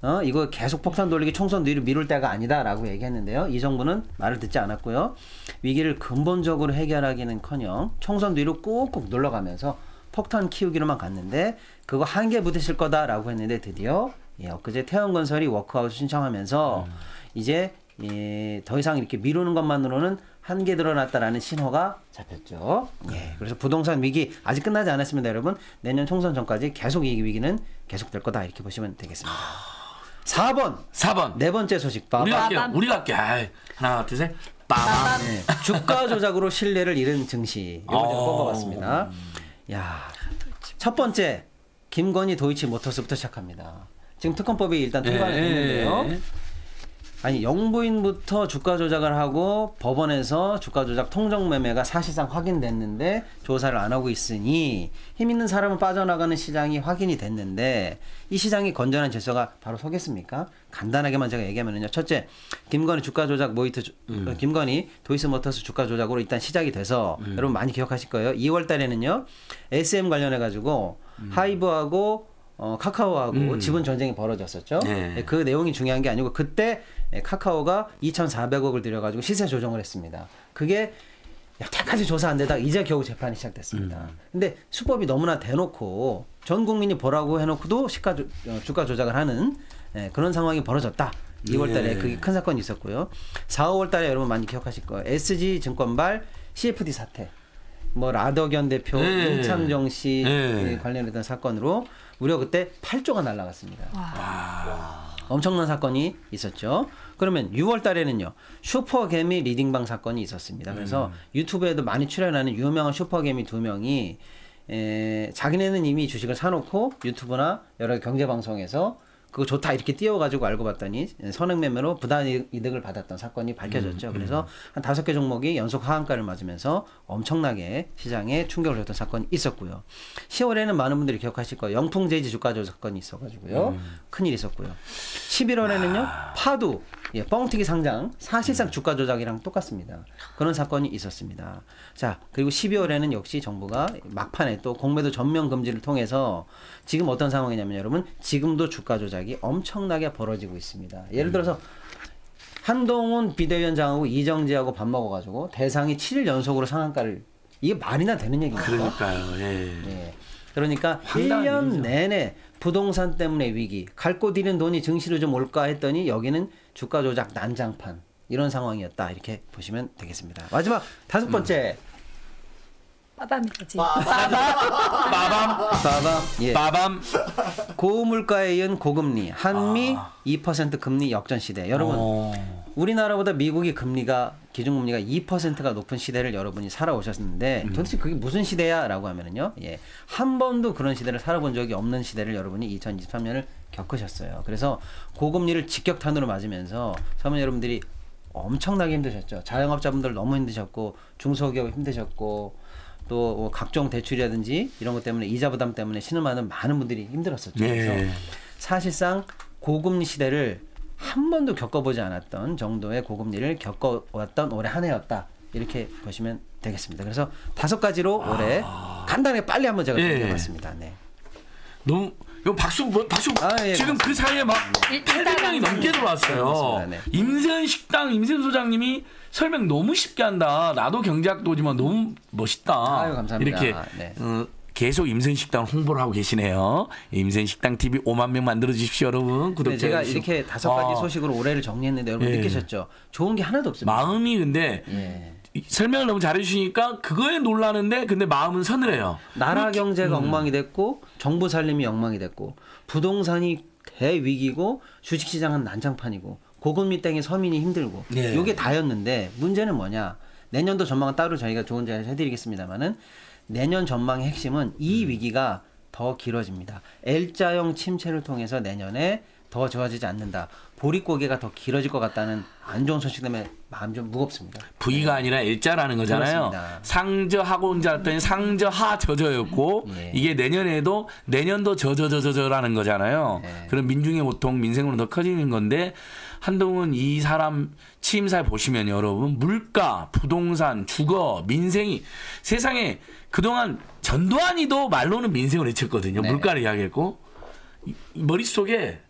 어, 이거 계속 폭탄 돌리기 총선 뒤로 미룰 때가 아니다라고 얘기했는데요. 이 정부는 말을 듣지 않았고요. 위기를 근본적으로 해결하기는커녕 총선 뒤로 꾹꾹 눌러가면서 폭탄 키우기로만 갔는데 그거 한계 부딪힐 거다라고 했는데 드디어 예, 엊그제 태양건설이 워크아웃 신청하면서 이제 예, 더 이상 이렇게 미루는 것만으로는 한계 드러났다라는 신호가 잡혔죠. 예, 그래서 부동산 위기 아직 끝나지 않았습니다, 여러분. 내년 총선 전까지 계속 이 위기는 계속될 거다 이렇게 보시면 되겠습니다. 4번. 4번. 네 번째 소식. 빠밤. 우리가 할게요. 우리가 할게요. 아이, 하나, 둘, 셋. 빠밤. 네, 주가 조작으로 신뢰를 잃은 증시. 이걸 제가 어. 뽑아봤습니다. 야, 첫 번째 김건희 도이치 모터스부터 시작합니다. 지금 특검법이 일단 통과는 예, 됐는데요. 예. 아니 영부인부터 주가 조작을 하고 법원에서 주가 조작 통정 매매가 사실상 확인됐는데 조사를 안 하고 있으니 힘 있는 사람은 빠져나가는 시장이 확인이 됐는데 이 시장이 건전한 질서가 바로 서겠습니까? 간단하게만 제가 얘기하면요. 첫째, 김건희 주가 조작 모이트 주- 어, 김건희 도이스 모터스 주가 조작으로 일단 시작이 돼서 여러분 많이 기억하실 거예요. 2월 달에는요. SM 관련해 가지고 하이브하고 어, 카카오하고 음. 지분 전쟁이 벌어졌었죠. 네. 예, 그 내용이 중요한 게 아니고 그때 예, 카카오가 2,400억을 들여가지고 시세 조정을 했습니다. 그게 여태까지 조사 안 되다가 이제 겨우 재판이 시작됐습니다. 근데 수법이 너무나 대놓고 전 국민이 보라고 해놓고도 시가 조, 어, 주가 조작을 하는 예, 그런 상황이 벌어졌다. 2월 달에 예. 그게 큰 사건이 있었고요. 4, 5월 달에 여러분 많이 기억하실 거예요. SG 증권발 CFD 사태. 뭐 라더견 대표, 예. 임창정 씨 예. 관련했던 사건으로 무려 그때 8조가 날라갔습니다. 엄청난 사건이 있었죠. 그러면 6월 달에는요. 슈퍼개미 리딩방 사건이 있었습니다. 그래서 유튜브에도 많이 출연하는 유명한 슈퍼개미 두 명이 에, 자기네는 이미 주식을 사놓고 유튜브나 여러 경제 방송에서 그거 좋다 이렇게 띄워가지고 알고 봤더니 선행 매매로 부당 이득을 받았던 사건이 밝혀졌죠. 그래서 한 다섯 개 종목이 연속 하한가를 맞으면서 엄청나게 시장에 충격을 줬던 사건이 있었고요. 10월에는 많은 분들이 기억하실 거예요. 영풍제지 주가 조작 사건이 있어가지고요. 큰일 있었고요. 11월에는요 파도 예, 뻥튀기 상장 사실상 주가 조작이랑 똑같습니다. 그런 사건이 있었습니다. 자 그리고 12월에는 역시 정부가 막판에 또 공매도 전면 금지를 통해서 지금 어떤 상황이냐면 여러분 지금도 주가 조작이 엄청나게 벌어지고 있습니다. 예를 들어서 한동훈 비대위원장하고 이정재하고 밥 먹어가지고 대상이 7일 연속으로 상한가를 이게 말이나 되는 얘기입니까? 그러니까요. 예. 예. 그러니까 황당한 1년 일이죠. 내내 부동산 때문에 위기, 갈 곳 잃은 돈이 증시로 좀 올까 했더니 여기는 주가 조작 난장판 이런 상황이었다 이렇게 보시면 되겠습니다. 마지막 다섯 번째 빠밤이지. 빠밤 빠밤 예. 빠밤 고물가에 이은 고금리 한미 2% 금리 역전 시대 여러분 어. 우리나라보다 미국이 금리가 기준금리가 2%가 높은 시대를 여러분이 살아오셨는데 음. 도대체 그게 무슨 시대야라고 하면은요. 예. 한 번도 그런 시대를 살아본 적이 없는 시대를 여러분이 2023년을 겪으셨어요. 그래서 고금리를 직격탄으로 맞으면서 사모님 여러분들이 엄청나게 힘드셨죠. 자영업자분들 너무 힘드셨고 중소기업 힘드셨고 또 뭐 각종 대출이라든지 이런 것 때문에 이자 부담 때문에 신음하는 많은 분들이 힘들었었죠. 그래서 네. 사실상 고금리 시대를 한 번도 겪어보지 않았던 정도의 고금리를 겪어왔던 올해 한 해였다. 이렇게 보시면 되겠습니다. 그래서 다섯 가지로 올해 간단하게 빨리 한번 제가 예. 정리해봤습니다. 네. 너무 이거 박수 뭐, 박수 아, 예, 지금 그 사이에 막 800명이 넘게 들어왔어요. 네. 임센 식당 임센 소장님이 설명 너무 쉽게 한다. 나도 경제학도지만 너무 멋있다. 아유, 감사합니다. 이렇게 네. 어, 계속 임센 식당 홍보를 하고 계시네요. 임센 식당 TV 5만 명 만들어 주십시오, 여러분. 근데 구독자 네, 제가 해주시고. 이렇게 다섯 가지 아, 소식으로 올해를 정리했는데 여러분 예. 느끼셨죠? 좋은 게 하나도 없습니다. 마음이 근데 예. 이- 설명을 너무 잘해주시니까 그거에 놀라는데 근데 마음은 서늘해요. 나라 경제가 음. 엉망이 됐고 정부 살림이 엉망이 됐고 부동산이 대위기고 주식시장은 난장판이고 고금리 땡에 서민이 힘들고 네. 요게 다였는데 문제는 뭐냐 내년도 전망은 따로 저희가 좋은 자리에서 해드리겠습니다만은 내년 전망의 핵심은 이 음. 위기가 더 길어집니다. L자형 침체를 통해서 내년에 더 좋아지지 않는다. 보릿고개가 더 길어질 것 같다는 안 좋은 소식 때문에 마음 좀 무겁습니다. V가 아니라 L자라는 거잖아요. 그렇습니다. 상저하고 온줄 알았더니 상저하 저저였고 예. 이게 내년에도 내년도 저저저저저라는 거잖아요. 예. 그럼 민중의 고통, 민생으로 더 커지는 건데 한동훈 이 사람 취임사에 보시면 여러분 물가, 부동산, 주거, 민생이 세상에 그동안 전두환이도 말로는 민생을 외쳤거든요. 네. 물가를 이야기했고 머릿속에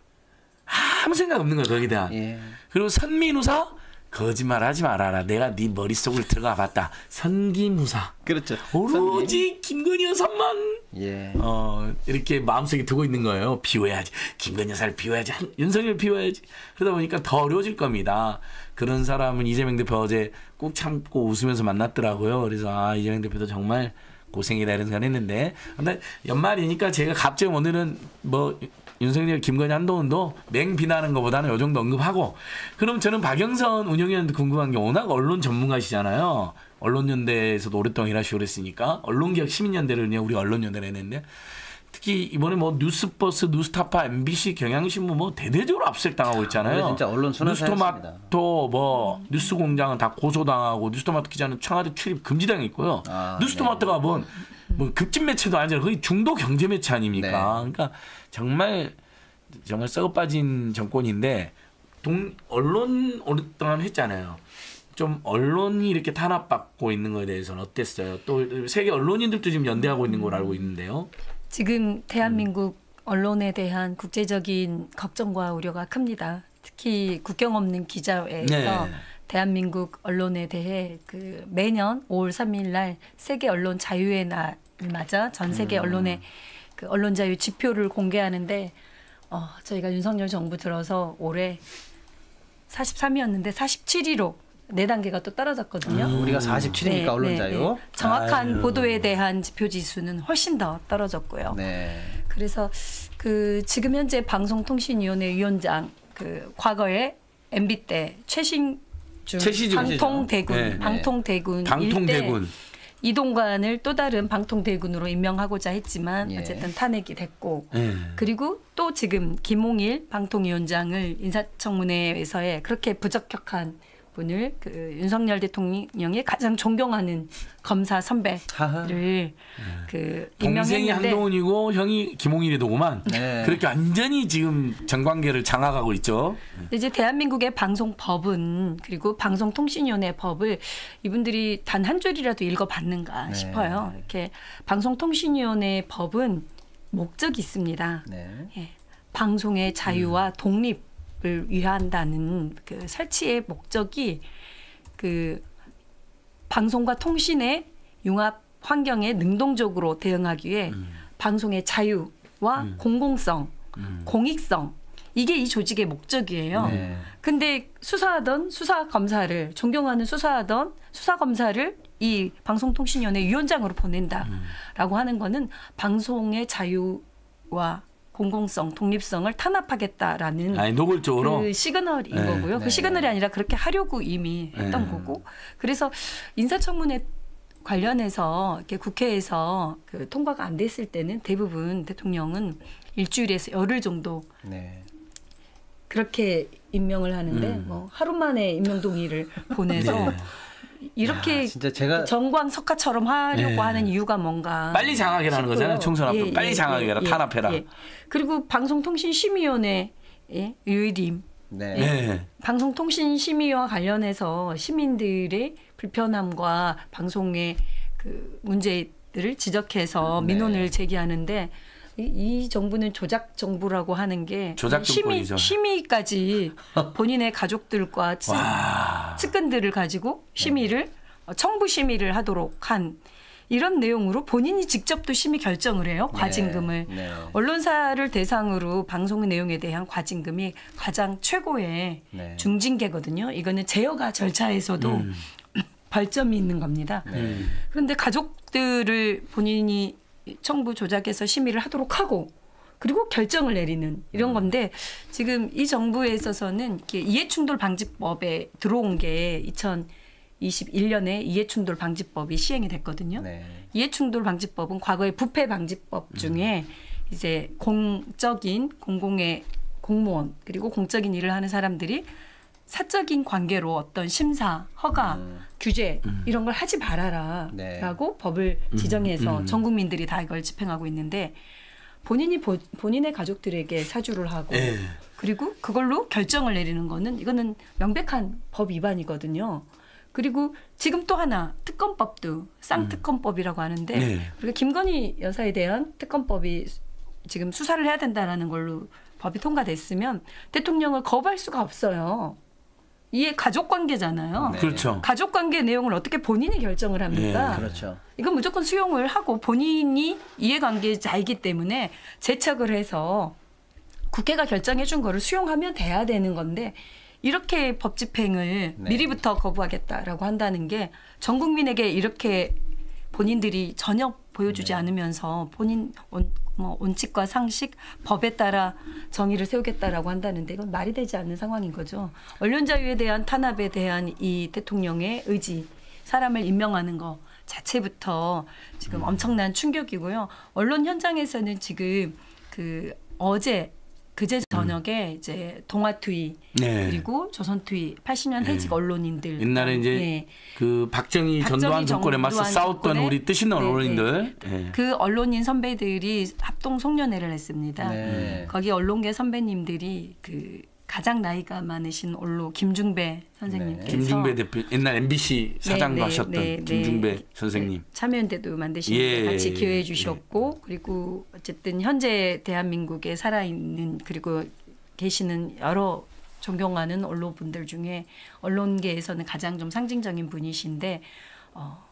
아무 생각 없는 거야 거기에 대한. 예. 그리고 선민우사 거짓말하지 말아라. 내가 네 머릿속을 들어가 봤다. 선기무사. 그렇죠. 오로지 김건희 여사만 예. 어 이렇게 마음속에 두고 있는 거예요. 비워야지. 김건희 여사를 비워야지. 한- 윤석열 비워야지. 그러다 보니까 더 어려워질 겁니다. 그런 사람은 이재명 대표 어제 꾹 참고 웃으면서 만났더라고요. 그래서 아 이재명 대표도 정말 고생이다 이런 생각 했는데. 근데 연말이니까 제가 갑자기 오늘은 뭐 윤석열, 김건희, 한동훈도 맹 비난하는 것보다는 요 정도 언급하고. 그럼 저는 박영선 운영위원도 궁금한 게 워낙 언론 전문가시잖아요. 언론연대에서도 오랫동안 일하시고 그랬으니까. 언론개혁 시민연대를 우리 언론연대를 했는데 특히 이번에 뭐 뉴스버스, 뉴스타파, MBC, 경향신문 뭐 대대적으로 압색당하고 있잖아요. 진짜 언론. 뉴스토마토 뭐 뉴스공장은 다 고소당하고 뉴스토마토 기자는 청와대 출입 금지당해 있고요. 아, 뉴스토마토가 뭐, 뭐 급진 매체도 아니잖아요. 거의 중도 경제 매체 아닙니까? 네. 그러니까 정말 정말 썩어 빠진 정권인데 동 언론 오랫동안 했잖아요. 좀 언론이 이렇게 탄압받고 있는 거에 대해서는 어땠어요? 또 세계 언론인들도 지금 연대하고 있는 걸 알고 있는데요. 지금 대한민국 언론에 대한 국제적인 걱정과 우려가 큽니다. 특히 국경 없는 기자회에서 네. 대한민국 언론에 대해 그 매년 5월 3일 날 세계 언론 자유의 날을 맞아 전 세계 언론의 그 언론 자유 지표를 공개하는데 어, 저희가 윤석열 정부 들어서 올해 43위였는데 47위로 네 단계가 또 떨어졌거든요. 우리가 47이니까 언론 자유. 정확한 아유. 보도에 대한 지표 지수는 훨씬 더 떨어졌고요. 네. 그래서 그 지금 현재 방송통신위원회 위원장 그 과거에 MB 때 최신중 최시중. 방통대군 네. 방통대군 방통대군. 일대 이동관을 또 다른 방통대군으로 임명하고자 했지만 예. 어쨌든 탄핵이 됐고 예. 그리고 또 지금 김홍일 방통위원장을 인사청문회에서의 그렇게 부적격한 분을 그 윤석열 대통령이 가장 존경하는 검사 선배를 그 동생이 임명했는데 한동훈이고 형이 김홍일이더구만. 네. 그렇게 완전히 지금 정관계를 장악하고 있죠. 이제 대한민국의 방송법은 그리고 방송통신위원회 법을 이분들이 단 한 줄이라도 읽어봤는가 네. 싶어요. 이렇게 방송통신위원회 법은 목적이 있습니다. 네. 예, 방송의 자유와 독립 을 위한다는 그 설치의 목적이 그 방송과 통신의 융합 환경에 능동적으로 대응하기 위해 방송의 자유와 공공성, 공익성 이게 이 조직의 목적이에요. 네. 근데 수사하던 수사 검사를 존경하는 수사하던 수사 검사를 이 방송통신위원회 위원장으로 보낸다라고 하는 거는 방송의 자유와 공공성, 독립성을 탄압하겠다라는 아니 노골적으로. 그 시그널인 네. 거고요. 네. 그 시그널이 아니라 그렇게 하려고 이미 했던 네. 거고. 그래서 인사청문회 관련해서 이렇게 국회에서 그 통과가 안 됐을 때는 대부분 대통령은 일주일에서 열흘 정도 네. 그렇게 임명을 하는데 음. 뭐 하루 만에 임명 동의를 보내서 네. 이렇게 야, 진짜 제가 정광석화처럼 하려고 네. 하는 이유가 뭔가 빨리 장악이라는 싶고요. 거잖아요. 총선 앞두고 예, 빨리 예, 장악해라, 예, 탄압해라. 예. 그리고 방송통신심의위원회 의 유의림 네. 네. 방송통신 심의와 관련해서 시민들의 불편함과 방송의 그 문제들을 지적해서 네. 민원을 제기하는데 이, 이 정부는 조작 정부라고 하는 게 조작 심의 정권이죠. 심의까지 본인의 가족들과 측, 와. 측근들을 가지고 심의를 어, 청부 심의를 하도록 한 이런 내용으로 본인이 직접 또 심의 결정을 해요 과징금을 네. 네. 언론사를 대상으로 방송 내용에 대한 과징금이 가장 최고의 네. 중징계거든요. 이거는 제어가 절차에서도 음. 벌점이 있는 겁니다. 네. 그런데 가족들을 본인이 청부 조작해서 심의를 하도록 하고 그리고 결정을 내리는 이런 건데 지금 이 정부에 있어서는 이해충돌 방지법에 들어온 게 2021년에 이해충돌 방지법이 시행이 됐거든요. 네. 이해충돌 방지법은 과거의 부패 방지법 중에 이제 공적인 공공의 공무원 그리고 공적인 일을 하는 사람들이 사적인 관계로 어떤 심사, 허가, 음. 규제 이런 걸 하지 말아라라고 네. 법을 지정해서 음. 전 국민들이 다 이걸 집행하고 있는데 본인이 보, 본인의 가족들에게 사주를 하고 예. 그리고 그걸로 결정을 내리는 거는 이거는 명백한 법 위반이거든요. 그리고 지금 또 하나 특검법도 쌍특검법이라고 하는데 네. 우리가 김건희 여사에 대한 특검법이 지금 수사를 해야 된다라는 걸로 법이 통과됐으면 대통령을 거부할 수가 없어요. 이게 가족 관계잖아요. 네. 그렇죠. 가족 관계 내용을 어떻게 본인이 결정을 합니까? 예, 그렇죠. 이건 무조건 수용을 하고 본인이 이해관계자이기 때문에 제척을 해서 국회가 결정해 준 거를 수용하면 돼야 되는 건데 이렇게 법 집행을 네. 미리부터 거부하겠다라고 한다는 게 전 국민에게 이렇게 본인들이 전혀 보여주지 네. 않으면서 본인 원, 뭐 원칙과 상식 법에 따라 정의를 세우겠다라고 한다는데 이건 말이 되지 않는 상황인 거죠. 언론 자유에 대한 탄압에 대한 이 대통령의 의지, 사람을 임명하는 거 자체부터 지금 엄청난 충격이고요. 언론 현장에서는 지금 그 어제 그제 저녁에 이제 동아투이 네. 그리고 조선투이 80년 해직 언론인들 옛날에 이제 예. 그 박정희, 박정희 전두환 정권에 맞서 싸웠던 정권에 우리 뜻 있는 네, 언론인들. 예. 그 언론인 선배들이 합동 송년회를 했습니다. 네. 거기 언론계 선배님들이 그 가장 나이가 많으신 언론 김중배 선생님께서 김중배 대표 옛날 MBC 사장도 네, 네, 하셨던 네, 네. 김중배 선생님. 참여연대도 만드시는 예, 데 같이 예, 기여해 주셨고 그리고 어쨌든 현재 대한민국에 살아있는 그리고 계시는 여러 존경하는 언론분들 중에 언론계에서는 가장 좀 상징적인 분이신데 어,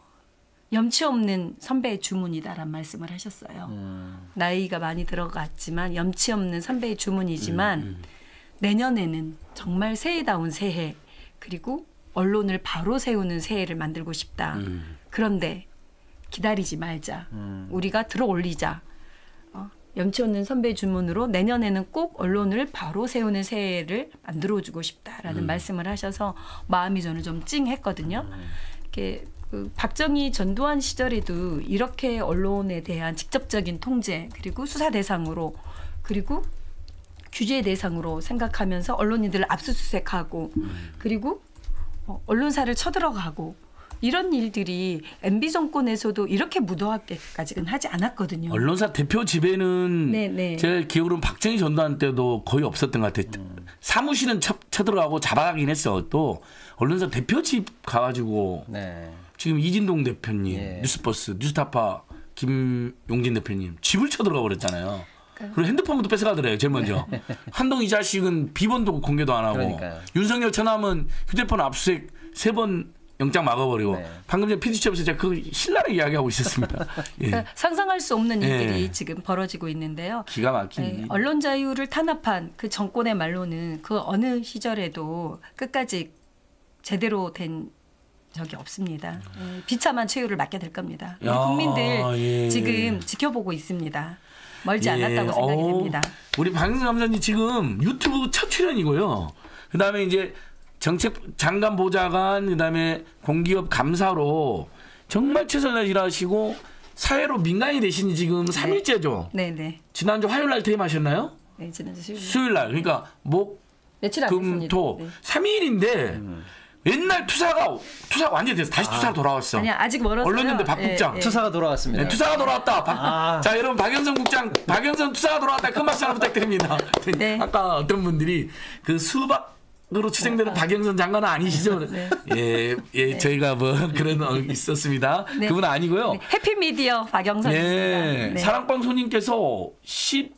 염치 없는 선배의 주문이다란 말씀을 하셨어요. 음. 나이가 많이 들어갔지만 염치 없는 선배의 주문이지만 내년에는 정말 새해다운 새해 그리고 언론을 바로 세우는 새해를 만들고 싶다. 음. 그런데 기다리지 말자. 음. 우리가 들어 올리자. 어? 염치 없는 선배 주문으로 내년에는 꼭 언론을 바로 세우는 새해를 만들어주고 싶다라는 음. 말씀을 하셔서 마음이 저는 좀 찡했거든요. 이렇게 그 박정희 전두환 시절에도 이렇게 언론에 대한 직접적인 통제 그리고 수사 대상으로 그리고 규제 대상으로 생각하면서 언론인들을 압수수색하고 그리고 어, 언론사를 쳐들어가고 이런 일들이 MB 정권에서도 이렇게 무도하게까지는 하지 않았거든요. 언론사 대표 집에는 네, 네. 제 기억으로는 박정희 전두환 때도 거의 없었던 것 같아요. 사무실은 쳐, 쳐들어가고 잡아가긴 했어. 또 언론사 대표 집 가가지고 네. 지금 이진동 대표님, 예. 뉴스버스, 뉴스타파 김용진 대표님 집을 쳐들어가 버렸잖아요. 그리고 핸드폰부터 뺏어가더래요, 제일 먼저. 한동 이 자식은 비번도 공개도 안 하고 그러니까요. 윤석열 처남은 휴대폰 압수수색 세 번 영장 막아버리고 네. 방금 전에 PD처에서 제가 그 신나게 이야기하고 있었습니다. 예. 그러니까 상상할 수 없는 일들이 예. 지금 벌어지고 있는데요. 기가 막힌 네, 일. 언론 자유를 탄압한 그 정권의 말로는 그 어느 시절에도 끝까지 제대로 된 적이 없습니다. 예, 비참한 최후를 맞게 될 겁니다. 야, 국민들 예. 지금 지켜보고 있습니다. 멀지 예, 않았다고 생각이 어우, 됩니다. 우리 박영선 감사님 지금 유튜브 첫 출연이고요. 그 다음에 이제 정책 장관 보좌관, 그 다음에 공기업 감사로 정말 최선을 일하시고 사회로 민간이 되신 지 지금 3일째죠. 네네. 지난주 화요일 날 퇴임하셨나요? 네, 지난주 수요일. 수요일 날. 그러니까 목, 며칠 안 금, 됐습니다. 토. 네. 3일인데 옛날 투사가 투사가 완전 히 돼서 다시 투사로 돌아왔어. 아니야 아직 멀었어요. 언론연대 박 예, 국장. 예. 투사가 돌아왔습니다. 네, 투사가 돌아왔다. 박- 자, 여러분 박영선 국장, 박영선 투사가 돌아왔다. 큰 박수 하나 부탁드립니다. 네. 아까 어떤 분들이 그 수박 으로 추정되는 박영선 장관은 아니시죠? 네. 예, 예, 저희가 뭐 그런 어, 있었습니다. 네. 그분 아니고요. 네, 해피미디어 박영선입니다. 네, 네. 사랑방송님께서 10만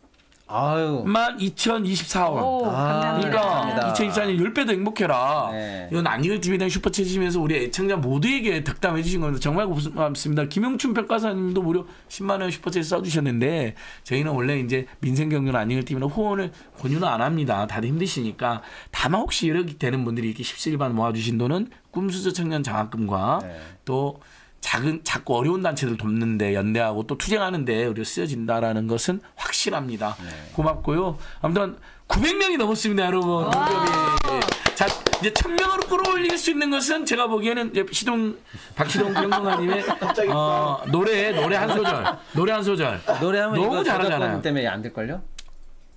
아유. 2024원. 오, 감사합니다. 그러니까 2024년 10배도 행복해라. 네. 이건 안익을 TV에 대한 슈퍼챗이면서 우리 애청자 모두에게 덕담해 주신 겁니다. 정말 고맙습니다. 김영춘 평가사님도 무려 10만 원 슈퍼챗 써주셨는데 저희는 원래 이제 민생경륜 안익을 TV는 후원을 권유는 안 합니다. 다들 힘드시니까 다만 혹시 여력이 되는 분들이 이렇게 17반 모아주신 돈은 꿈수저 청년 장학금과 네. 또 작은 작고 어려운 단체들 돕는데 연대하고 또 투쟁하는데 우리가 쓰여진다라는 것은 확실합니다. 고맙고요. 아무튼 900명이 넘었습니다, 여러분. 무렵이. 자, 이제 1000명으로 끌어올릴 수 있는 것은 제가 보기에는 이제 시동 박시동 평론가님의 어, 노래 노래 한 소절 노래 한 소절 노래하면 너무 잘하잖아요. 때문에 안 될걸요?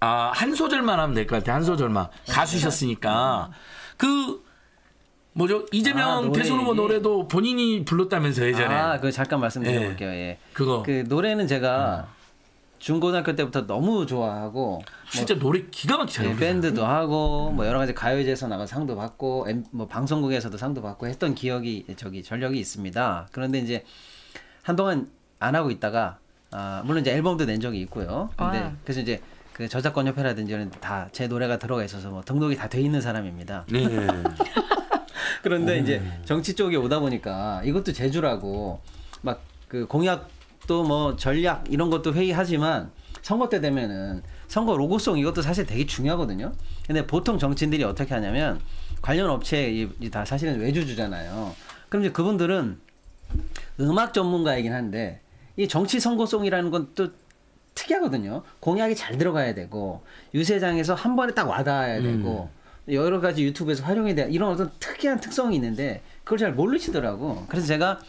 아, 한 소절만 하면 될 것 같아요. 한 소절만. 가수셨으니까. 그, 뭐죠? 이재명 아, 노래 대선 후보. 노래도 본인이 불렀다면서 예전에. 아, 그 잠깐 말씀드려볼게요. 예. 그거. 그 노래는 제가 중고등학교 때부터 너무 좋아하고 진짜 노래 기가 막히게 잘 예. 밴드도 하고 뭐 여러 가지 가요제에서 나가 상도 받고 엠- 뭐 방송국에서도 상도 받고 했던 기억이 저기 전력이 있습니다. 그런데 이제 한동안 안 하고 있다가 아, 물론 이제 앨범도 낸 적이 있고요. 근데 와. 그래서 이제 그 저작권 협회라든지 이런 다 제 노래가 들어가 있어서 뭐 등록이 다 돼 있는 사람입니다. 네. 그런데 이제 정치 쪽에 오다 보니까 이것도 제주라고 막 그 공약도 뭐 전략 이런 것도 회의하지만 선거 때 되면은 선거 로고송 이것도 사실 되게 중요하거든요. 근데 보통 정치인들이 어떻게 하냐면 관련 업체에 이- 이다 사실은 외주주잖아요. 그럼 이제 그분들은 음악 전문가이긴 한데 이 정치 선거송이라는 건 또 특이하거든요. 공약이 잘 들어가야 되고 유세장에서 한 번에 딱 와닿아야 되고 여러 가지 유튜브에서 활용이 돼 이런 어떤 특이한 특성이 있는데 그걸 잘 모르시더라고. 그래서 제가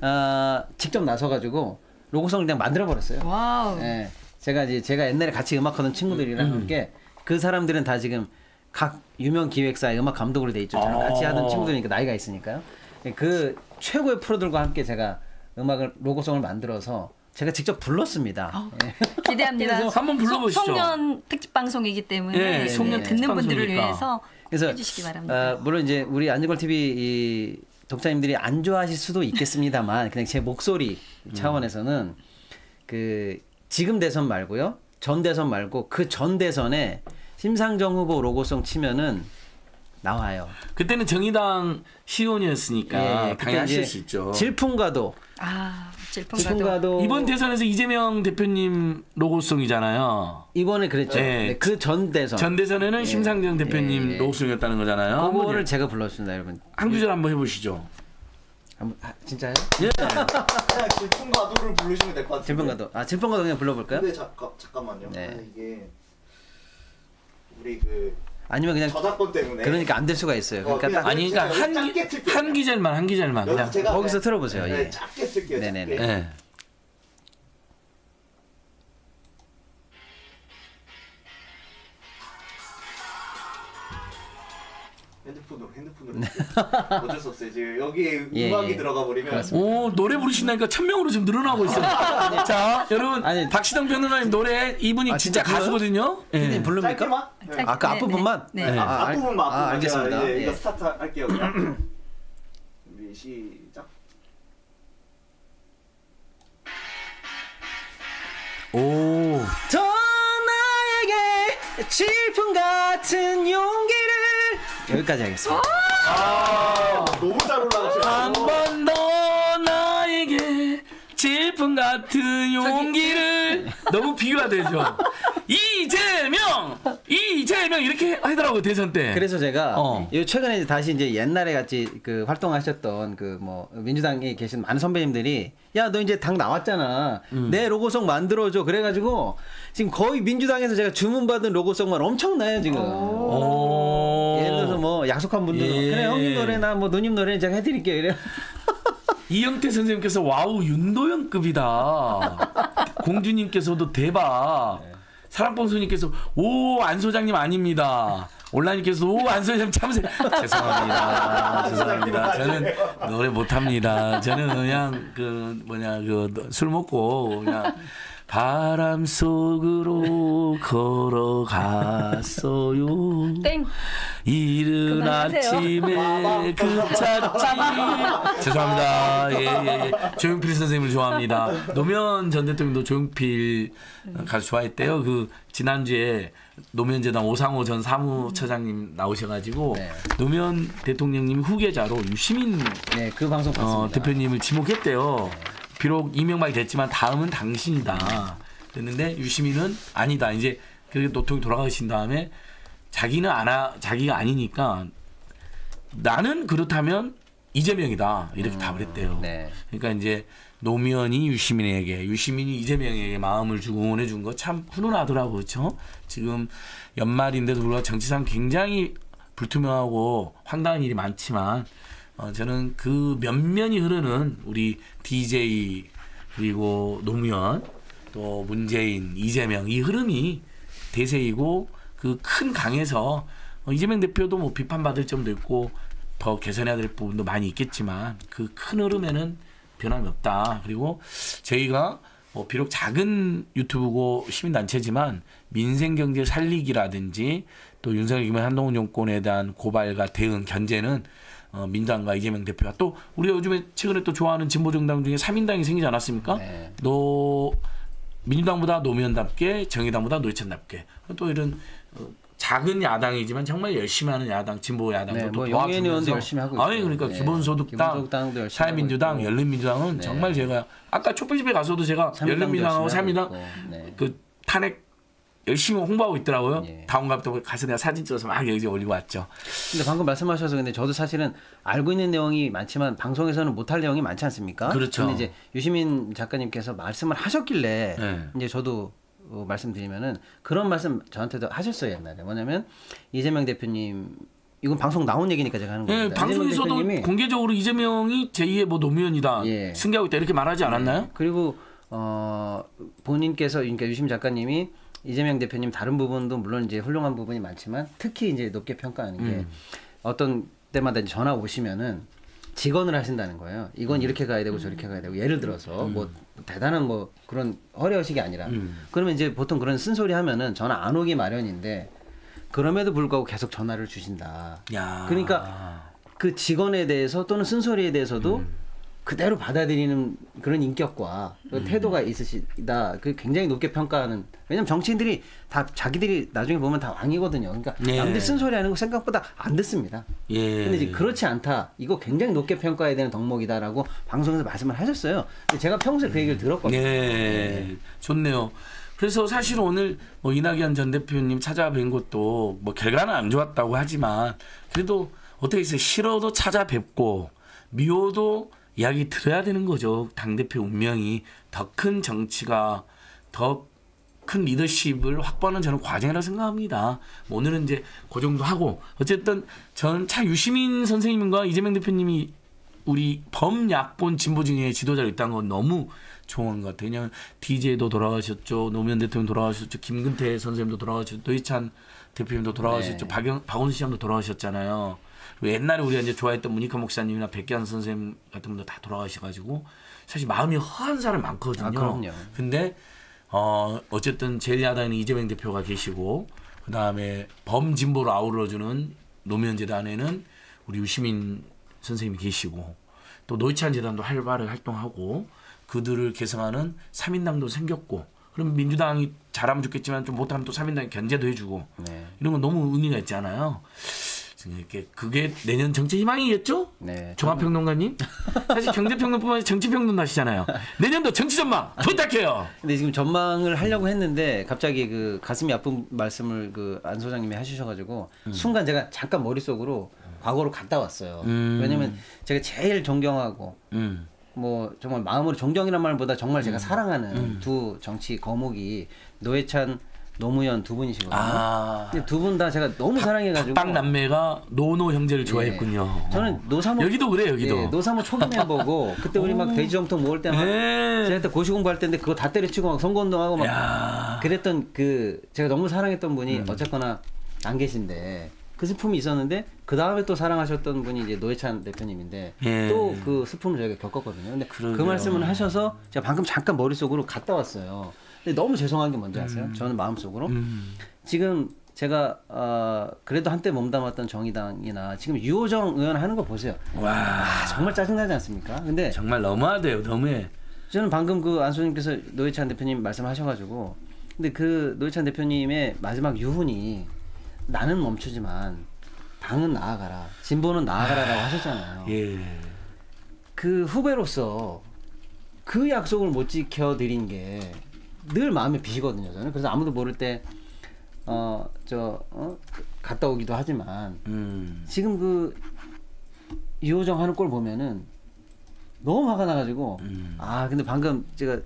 아, 직접 나서 가지고 로고송을 그냥 만들어 버렸어요. wow. 예. 제가 이제 제가 옛날에 같이 음악하던 친구들이랑 함께 그 사람들은 다 지금 각 유명 기획사의 음악 감독으로 돼 있죠. 저랑 같이 아. 하던 친구들이니까 나이가 있으니까요. 예, 그 최고의 프로들과 함께 제가 음악을 로고송을 만들어서 제가 직접 불렀습니다. 예. 기대합니다. 한번 불러보시죠. 송년 특집 방송이기 때문에 예, 송년 듣는 특집 분들을. 위해서 그래서 해주시기 바랍니다. 아, 물론 이제 우리 안전걸 TV 이 독자님들이 안 좋아하실 수도 있겠습니다만 그냥 제 목소리 차원에서는 그 지금 대선 말고요 전 대선 말고 그 전 대선에 심상정 후보 로고송 치면은 나와요. 그때는 정의당 시의원이었으니까 예, 예. 그때 당연히 하실 이제 수 있죠. 질풍가도 아, 질풍가도. 이번 대선에서 이재명 대표님 로고송이잖아요. 이번에 그랬죠. 예. 네, 그전 대선 전 대선에는 심상정 대표님 예, 예. 로고송이었다는 거잖아요. 그거를 한번 제가 불렀습니다, 여러분. 한 구절 한번 해보시죠. 한번 아, 진짜요? 예. 질풍가도를 부르시면 될 것 같아요. 질풍가도. 아 질풍가도 그냥 불러볼까요? 근데 잠깐 잠깐만요. 네. 아, 이게 우리 그 아니면 그냥 저작권 때문에 그러니까 안 될 수가 있어요. 어, 그러니까 그냥 딱 아니 그러니까 한. 한 기절만 한 기절만 그냥 제가 거기서 틀어보세요. 네, 예. 짧게 틀게요. 네네네. 짧 핸드폰으로 핸드폰으로 어쩔 수 없어요. 지금 여기에 예, 음악이 예. 들어가 버리면 오 노래 부르신다니까 천 명으로 지금 늘어나고 있어요. 자 여러분 박시동 변호사님 노래 이분이 아, 진짜 진짜? 가수거든요. 예. 부릅니까? 네. 아, 그 네, 앞부분만? 네. 네. 아, 아, 알- 앞부분만 아, 앞부분 알겠습니다. 이제 예. 이거 스타트 할게요. 준비 시작. 오. 더 나에게 질풍 같은 용기를 여기까지 하겠습니다. 아, 너무 잘 올라가셔요. 한번 더 나에게 질풍 같은 용기를 너무 비유가 되죠. 이재명, 이재명 이렇게 하더라고 대선 때. 그래서 제가 어. 요 최근에 이제 다시 이제 옛날에 같이 그 활동하셨던 그 뭐 민주당에 계신 많은 선배님들이 야 너 이제 당 나왔잖아 음. 내 로고송 만들어줘 그래가지고 지금 거의 민주당에서 제가 주문받은 로고송만 엄청나요 지금 오. 들어서 뭐 약속한 분들은 예. 그래 형님 노래나 뭐 누님 노래는 제가 해드릴게요 이래 이영태 선생님께서 wow 윤도현급이다. 공주님께서도 대박. 사랑봉수님께서 오 안 소장님 아닙니다. 올라님께서 오 안 소장님 참으세요. 죄송합니다. 죄송합니다. 저는 노래 못합니다. 저는 그냥 그 뭐냐 그 술 먹고 그냥 바람 속으로 걸어갔어요. 땡. 이른. 아침에 급찾지 죄송합니다 예, 예, 예. 조용필 선생님을 좋아합니다 노무현 전 대통령도 조용필 가수 좋아했대요 그 지난주에 노무현재단 오상호 전 사무처장님 나오셔가지고 네. 노무현 대통령님 후계자로 유시민 네 그 방송 봤습니다 어, 대표님을 지목했대요. 비록 이명박이 됐지만 다음은 당신이다. 그랬는데 유시민은 아니다. 이제 그 노통이 돌아가신 다음에 자기는 안 하, 자기가 아니니까 나는 그렇다면 이재명이다. 이렇게 답을 했대요. 네. 그러니까 이제 노무현이 유시민에게, 유시민이 이재명에게 마음을 주고 응원해 준 거 참 훈훈하더라고, 그렇죠? 지금 연말인데도 불구하고 정치상 굉장히 불투명하고 황당한 일이 많지만 어, 저는 그 면면이 흐르는 우리 DJ 그리고 노무현 또 문재인, 이재명 이 흐름이 대세이고 그 큰 강에서 어, 이재명 대표도 뭐 비판받을 점도 있고 더 개선해야 될 부분도 많이 있겠지만 그 큰 흐름에는 변함이 없다. 그리고 저희가 뭐 비록 작은 유튜브고 시민단체지만 민생경제 살리기라든지 또 윤석열 김현 한동훈 정권에 대한 고발과 대응 견제는 어, 민당과 이재명 대표가 또 우리가 요즘에 최근에 또 좋아하는 진보 정당 중에 3인당이 생기지 않았습니까? 네. 노 민주당보다 노무현답게 정의당보다 노회찬답게 또 이런 어, 작은 야당이지만 정말 열심히 하는 야당 진보 야당도 네, 또뭐 영예인 의원도 열심히 하고 아니. 그러니까 네. 기본소득당, 기본소득당도 열심히 사회민주당, 하고 있고. 열린민주당은 네. 정말 제가 아까 촛불집회 가서도 제가 열린민주당하고 열심히 사민당. 네. 그 탄핵 열심히 홍보하고 있더라고요. 예. 다음 갑도 가서 내가 사진 찍어서 막 여기 올리고 왔죠. 근데 방금 말씀하셔서 근데 저도 사실은 알고 있는 내용이 많지만 방송에서는 못할 내용이 많지 않습니까? 그렇죠. 근데 이제 유시민 작가님께서 말씀을 하셨길래 네. 이제 저도 어, 말씀드리면은 그런 말씀 저한테도 하셨어요 옛날에 뭐냐면 이재명 대표님 이건 방송 나온 얘기니까 제가 하는 예, 겁니다. 방송에서도 대표님이 공개적으로 이재명이 제2의 뭐 노무현이다 예. 승계하고 있다 이렇게 말하지 않았나요? 네. 그리고 어 본인께서 그러니까 유시민 작가님이 이재명 대표님 다른 부분도 물론 이제 훌륭한 부분이 많지만 특히 이제 높게 평가하는 게 음. 어떤 때마다 전화 오시면은 직언을 하신다는 거예요. 이건 이렇게 가야 되고 저렇게 가야 되고 예를 들어서 뭐 대단한 뭐 그런 허례허식이 아니라 음. 그러면 이제 보통 그런 쓴소리 하면은 전화 안 오기 마련인데 그럼에도 불구하고 계속 전화를 주신다. 야. 그러니까 그 직원에 대해서 또는 쓴소리에 대해서도 음. 그대로 받아들이는 그런 인격과 그 태도가 있으시다. 그 굉장히 높게 평가하는. 왜냐면 정치인들이 다 자기들이 나중에 보면 다 왕이거든요. 그러니까 예. 남들 쓴소리 하는 거 생각보다 안 듣습니다. 예. 근데 이제 그렇지 않다. 이거 굉장히 높게 평가해야 되는 덕목이다라고 방송에서 말씀을 하셨어요. 제가 평소에 그 얘기를 들었거든요. 네, 좋네요. 그래서 사실 오늘 뭐 이낙연 전 대표님 찾아뵌 것도 뭐 결과는 안 좋았다고 하지만 그래도 어떻게 해서 싫어도 찾아뵙고 미워도 이야기 들어야 되는 거죠. 당대표 운명이 더 큰 정치가 더 큰 리더십을 확보하는 저는 과정이라고 생각합니다. 뭐 오늘은 이제 그 정도 하고 어쨌든 저는 차 유시민 선생님과 이재명 대표님이 우리 범약본 진보 중에 지도자로 있다는 건 너무 좋은 것 같아요. DJ도 돌아가셨죠. 노무현 대통령 돌아가셨죠. 김근태 선생님도 돌아가셨죠. 노희찬 대표님도 돌아가셨죠. 네. 박영, 박원순 시장도 돌아가셨잖아요. 옛날에 우리가 이제 좋아했던 문익환 목사님이나 백기환 선생님 같은 분도 다 돌아가셔가지고 사실 마음이 허한 사람 많거든요. 아, 그럼요. 근데 어 어쨌든 제1야당에는 이재명 대표가 계시고 그 다음에 범진보를 아우러주는 노무현 재단에는 우리 유시민 선생님이 계시고 또 노희찬 재단도 활발하게 활동하고 그들을 개성하는 3인당도 생겼고 그럼 민주당이 잘하면 좋겠지만 좀 못하면 또 3인당이 견제도 해주고 네. 이런 건 너무 의미가 있잖아요. 이렇게 그게 내년 정치 희망이겠죠? 네. 종합평론가님 사실 경제평론뿐만 아니라 정치평론도 하시잖아요. 내년도 정치 전망 부탁해요. 근데 지금 전망을 하려고 했는데 갑자기 그 가슴이 아픈 말씀을 그 안 소장님이 해주셔가지고 순간 제가 잠깐 머릿속으로 과거로 갔다 왔어요. 음. 왜냐면 제가 제일 존경하고 음. 뭐 정말 마음으로 존경이란 말보다 정말 제가 사랑하는 음. 두 정치 거목이 노회찬, 노무현 두 분이시거든요. 아. 두분 다 제가 너무 사랑해가지고 박박 남매가 노노 형제를 좋아했군요. 저는 노사모 여기도 그래 여기도. 예, 노사모 초기 멤버고 그때 우리 막 돼지정통 모을 때막 네. 제가 그때 고시 공부할 때인데 그거 다 때려치고 막 선거운동하고 막 야. 그랬던 그 제가 너무 사랑했던 분이 음. 어쨌거나 안 계신데 그 슬픔이 있었는데 그 다음에 또 사랑하셨던 분이 이제 노회찬 대표님인데 예. 또그 슬픔을 저희가 겪었거든요. 근데 그 그러게요. 말씀을 하셔서 제가 방금 잠깐 머릿속으로 갔다 왔어요. 근데 너무 죄송한 게 뭔지 아세요? 저는 마음속으로 음. 지금 제가 어, 그래도 한때 몸담았던 정의당이나 지금 유호정 의원 하는 거 보세요. 와 아, 정말 짜증나지 않습니까? 근데 정말 너무하대요 너무해. 저는 방금 그 안소님께서 노회찬 대표님 말씀하셔가지고 근데 그 노회찬 대표님의 마지막 유훈이 나는 멈추지만 당은 나아가라 진보는 나아가라라고 하셨잖아요. 예. 그 후배로서 그 약속을 못 지켜드린 게 늘 마음에 비시거든요. 저는 그래서 아무도 모를 때 어 저 어? 갔다 오기도 하지만 음. 지금 그 이호정 하는 꼴 보면은 너무 화가 나가지고 음. 아 근데 방금 제가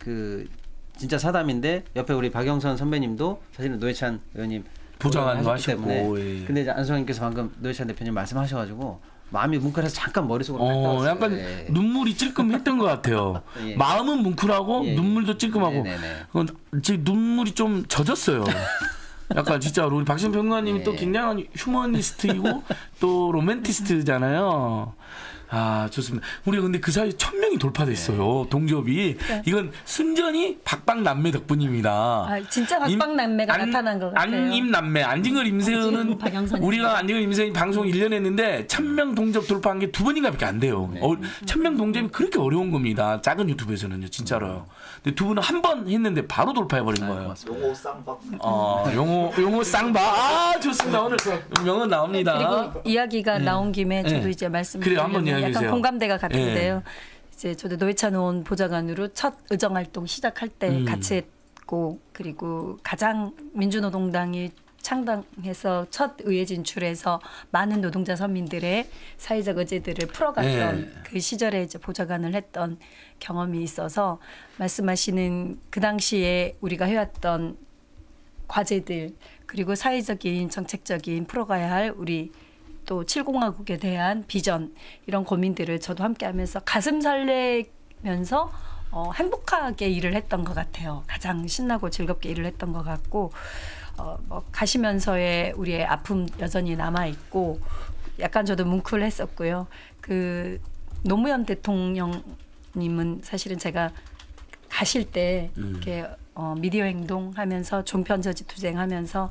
그 진짜 사담인데 옆에 우리 박영선 선배님도 사실은 노회찬 의원님 부장관도 하셨기 때문에 예. 근데 이제 안소장님께서 방금 노회찬 대표님 말씀하셔가지고 마음이 뭉클해서 잠깐 머릿속으로 갔다 어. 약간 예. 눈물이 찔끔했던 것 같아요. 예. 마음은 뭉클하고 예, 예. 눈물도 찔끔하고. 어, 지금 눈물이 좀 젖었어요. 약간 진짜로 우리 박신 평론가님이 예. 또 굉장한 휴머니스트이고 또 로맨티스트잖아요. 아 좋습니다. 우리 근데 그 사이 천 명이 돌파됐어요. 네. 동접이 이건 순전히 박박 남매 덕분입니다. 아, 진짜 박박남매가 안- 나타난 것 같아요. 안임 남매, 안징걸 임세은은. 우리가 안징걸 임세은 방송 1년 했는데 천명 동접 돌파한 게 두 번인가밖에 안 돼요. 네. 어, 천명 동접이 그렇게 어려운 겁니다. 작은 유튜브에서는요, 진짜로요. 근데 두 분은 한 번 했는데 바로 돌파해 버린 거예요. 용호 쌍박. 어, 용호 용호 쌍바 아 좋습니다. 오늘 명언 나옵니다. 그리고 이야기가 나온 김에 저도 네. 이제 말씀 그래요, 한번 드 이야기해 약간. 공감대가 같은데요. 네. 이제 저도 노회찬 의원 보좌관으로 첫 의정 활동 시작할 때 음. 같이 했고 그리고 가장 민주노동당이 창당해서 첫 의회 진출해서 많은 노동자 서민들의 사회적 의제들을 풀어갔던 네. 그 시절에 이제 보좌관을 했던 경험이 있어서 말씀하시는 그 당시에 우리가 해왔던 과제들 그리고 사회적인 정책적인 풀어가야 할 우리 또 7공화국에 대한 비전 이런 고민들을 저도 함께 하면서 가슴 설레면서 어, 행복하게 일을 했던 것 같아요. 가장 신나고 즐겁게 일을 했던 것 같고 어, 뭐 가시면서의 우리의 아픔 여전히 남아 있고 약간 저도 뭉클했었고요. 그 노무현 대통령님은 사실은 제가 가실 때 이렇게 어, 미디어 행동하면서 종편저지 투쟁하면서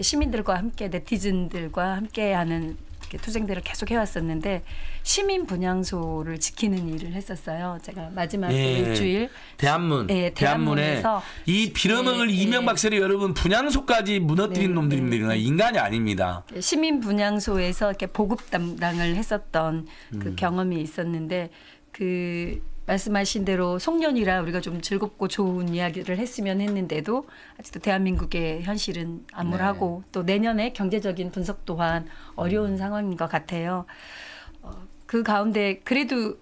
시민들과 함께 네티즌들과 함께하는 이렇게 투쟁들을 계속 해왔었는데 시민 분향소를 지키는 일을 했었어요. 제가 마지막 예. 일주일 대한문, 예, 대한문에 이 빌어먹을 예, 이명박 세력 여러분 분양소까지 무너뜨린 네, 놈들입니다. 인간이 아닙니다. 시민 분향소에서 이렇게 보급 담당을 했었던 그 경험이 있었는데 그 말씀하신 대로 송년이라 우리가 좀 즐겁고 좋은 이야기를 했으면 했는데도 아직도 대한민국의 현실은 암울하고 또 내년에 경제적인 분석 또한 어려운 상황인 것 같아요. 어, 그 가운데 그래도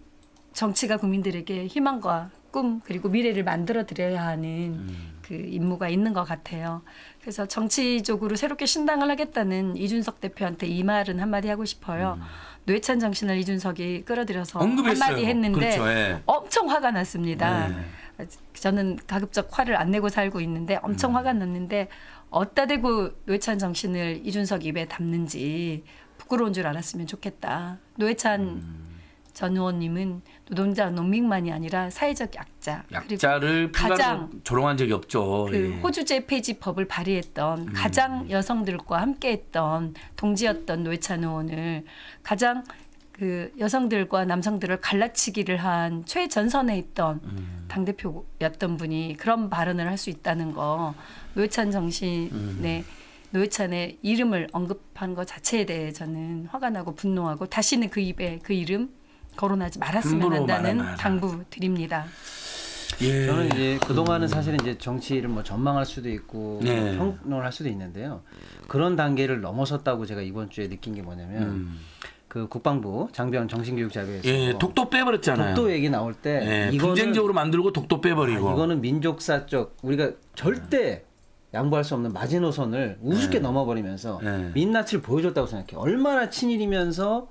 정치가 국민들에게 희망과 꿈 그리고 미래를 만들어 드려야 하는 그 임무가 있는 것 같아요. 그래서 정치적으로 새롭게 신당을 하겠다는 이준석 대표한테 이 말은 한마디 하고 싶어요. 노회찬 정신을 이준석이 끌어들여서 언급했어요. 한마디 했는데 그렇죠, 예. 엄청 화가 났습니다. 네. 저는 가급적 화를 안 내고 살고 있는데 엄청 화가 났는데 어따 대고 노회찬 정신을 이준석 입에 담는지 부끄러운 줄 알았으면 좋겠다. 노회찬 전 의원님은 노동자 농민만이 아니라 사회적 약자 약자를 가장 조롱한 적이 없죠. 그 예. 호주제 폐지법을 발의했던 가장 여성들과 함께했던 동지였던 노회찬 의원을 가장 그 여성들과 남성들을 갈라치기를 한 최전선에 있던 당 대표였던 분이 그런 발언을 할 수 있다는 거 노회찬 정신의 노회찬의 이름을 언급한 것 자체에 대해 저는 화가 나고 분노하고 다시는 그 입에 그 이름 거론하지 말았으면 한다는. 당부 드립니다. 예. 저는 이제 그동안은 사실은 이제 정치를 뭐 전망할 수도 있고 네. 뭐 평론을 할 수도 있는데요. 그런 단계를 넘어섰다고 제가 이번 주에 느낀 게 뭐냐면 음. 그 국방부 장병 정신교육자료에서 예, 독도 빼버렸잖아요. 독도 얘기 나올 때 예, 이거는 분쟁적으로 만들고 독도 빼버리고. 아, 이거는 민족사적 우리가 절대 양보할 수 없는 마지노선을 우습게 네. 넘어버리면서 네. 민낯을 보여줬다고 생각해. 요 얼마나 친일이면서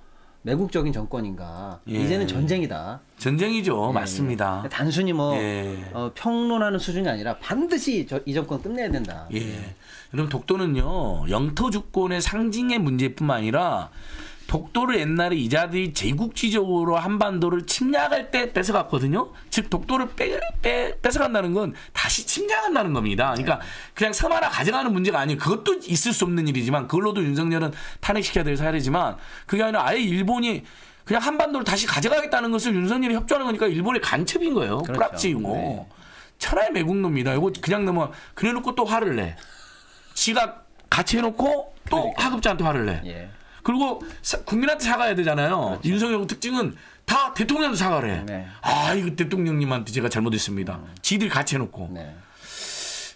매국적인 정권인가. 예. 이제는 전쟁이다. 전쟁이죠. 예, 맞습니다. 예. 단순히 뭐 예. 어, 평론하는 수준이 아니라 반드시 저, 이 정권 끝내야 된다. 예. 여러분 독도는요 영토 주권의 상징의 문제뿐만 아니라 독도를 옛날에 이자들이 제국지적으로 한반도를 침략할 때 뺏어갔거든요. 즉 독도를 빼, 빼, 뺏어간다는 건 다시 침략한다는 겁니다. 그러니까 그냥 섬 하나 가져가는 문제가 아니에요. 그것도 있을 수 없는 일이지만 그걸로도 윤석열은 탄핵시켜야 될 사례지만 그게 아니라 아예 일본이 그냥 한반도를 다시 가져가겠다는 것을 윤석열이 협조하는 거니까 일본의 간첩인 거예요. 그렇죠. 뿌락지고. 네. 천하의 매국노입니다. 이거 그냥 넘어 그래놓고 또 화를 내. 지가 같이 해놓고 또 하급자한테 화를 내. 예. 그리고 사- 국민한테 사과해야 되잖아요. 윤석열 특징은 다 대통령한테 사과를 해. 네. 아, 이거 대통령님한테 제가 잘못했습니다. 지들 같이 해놓고. 네.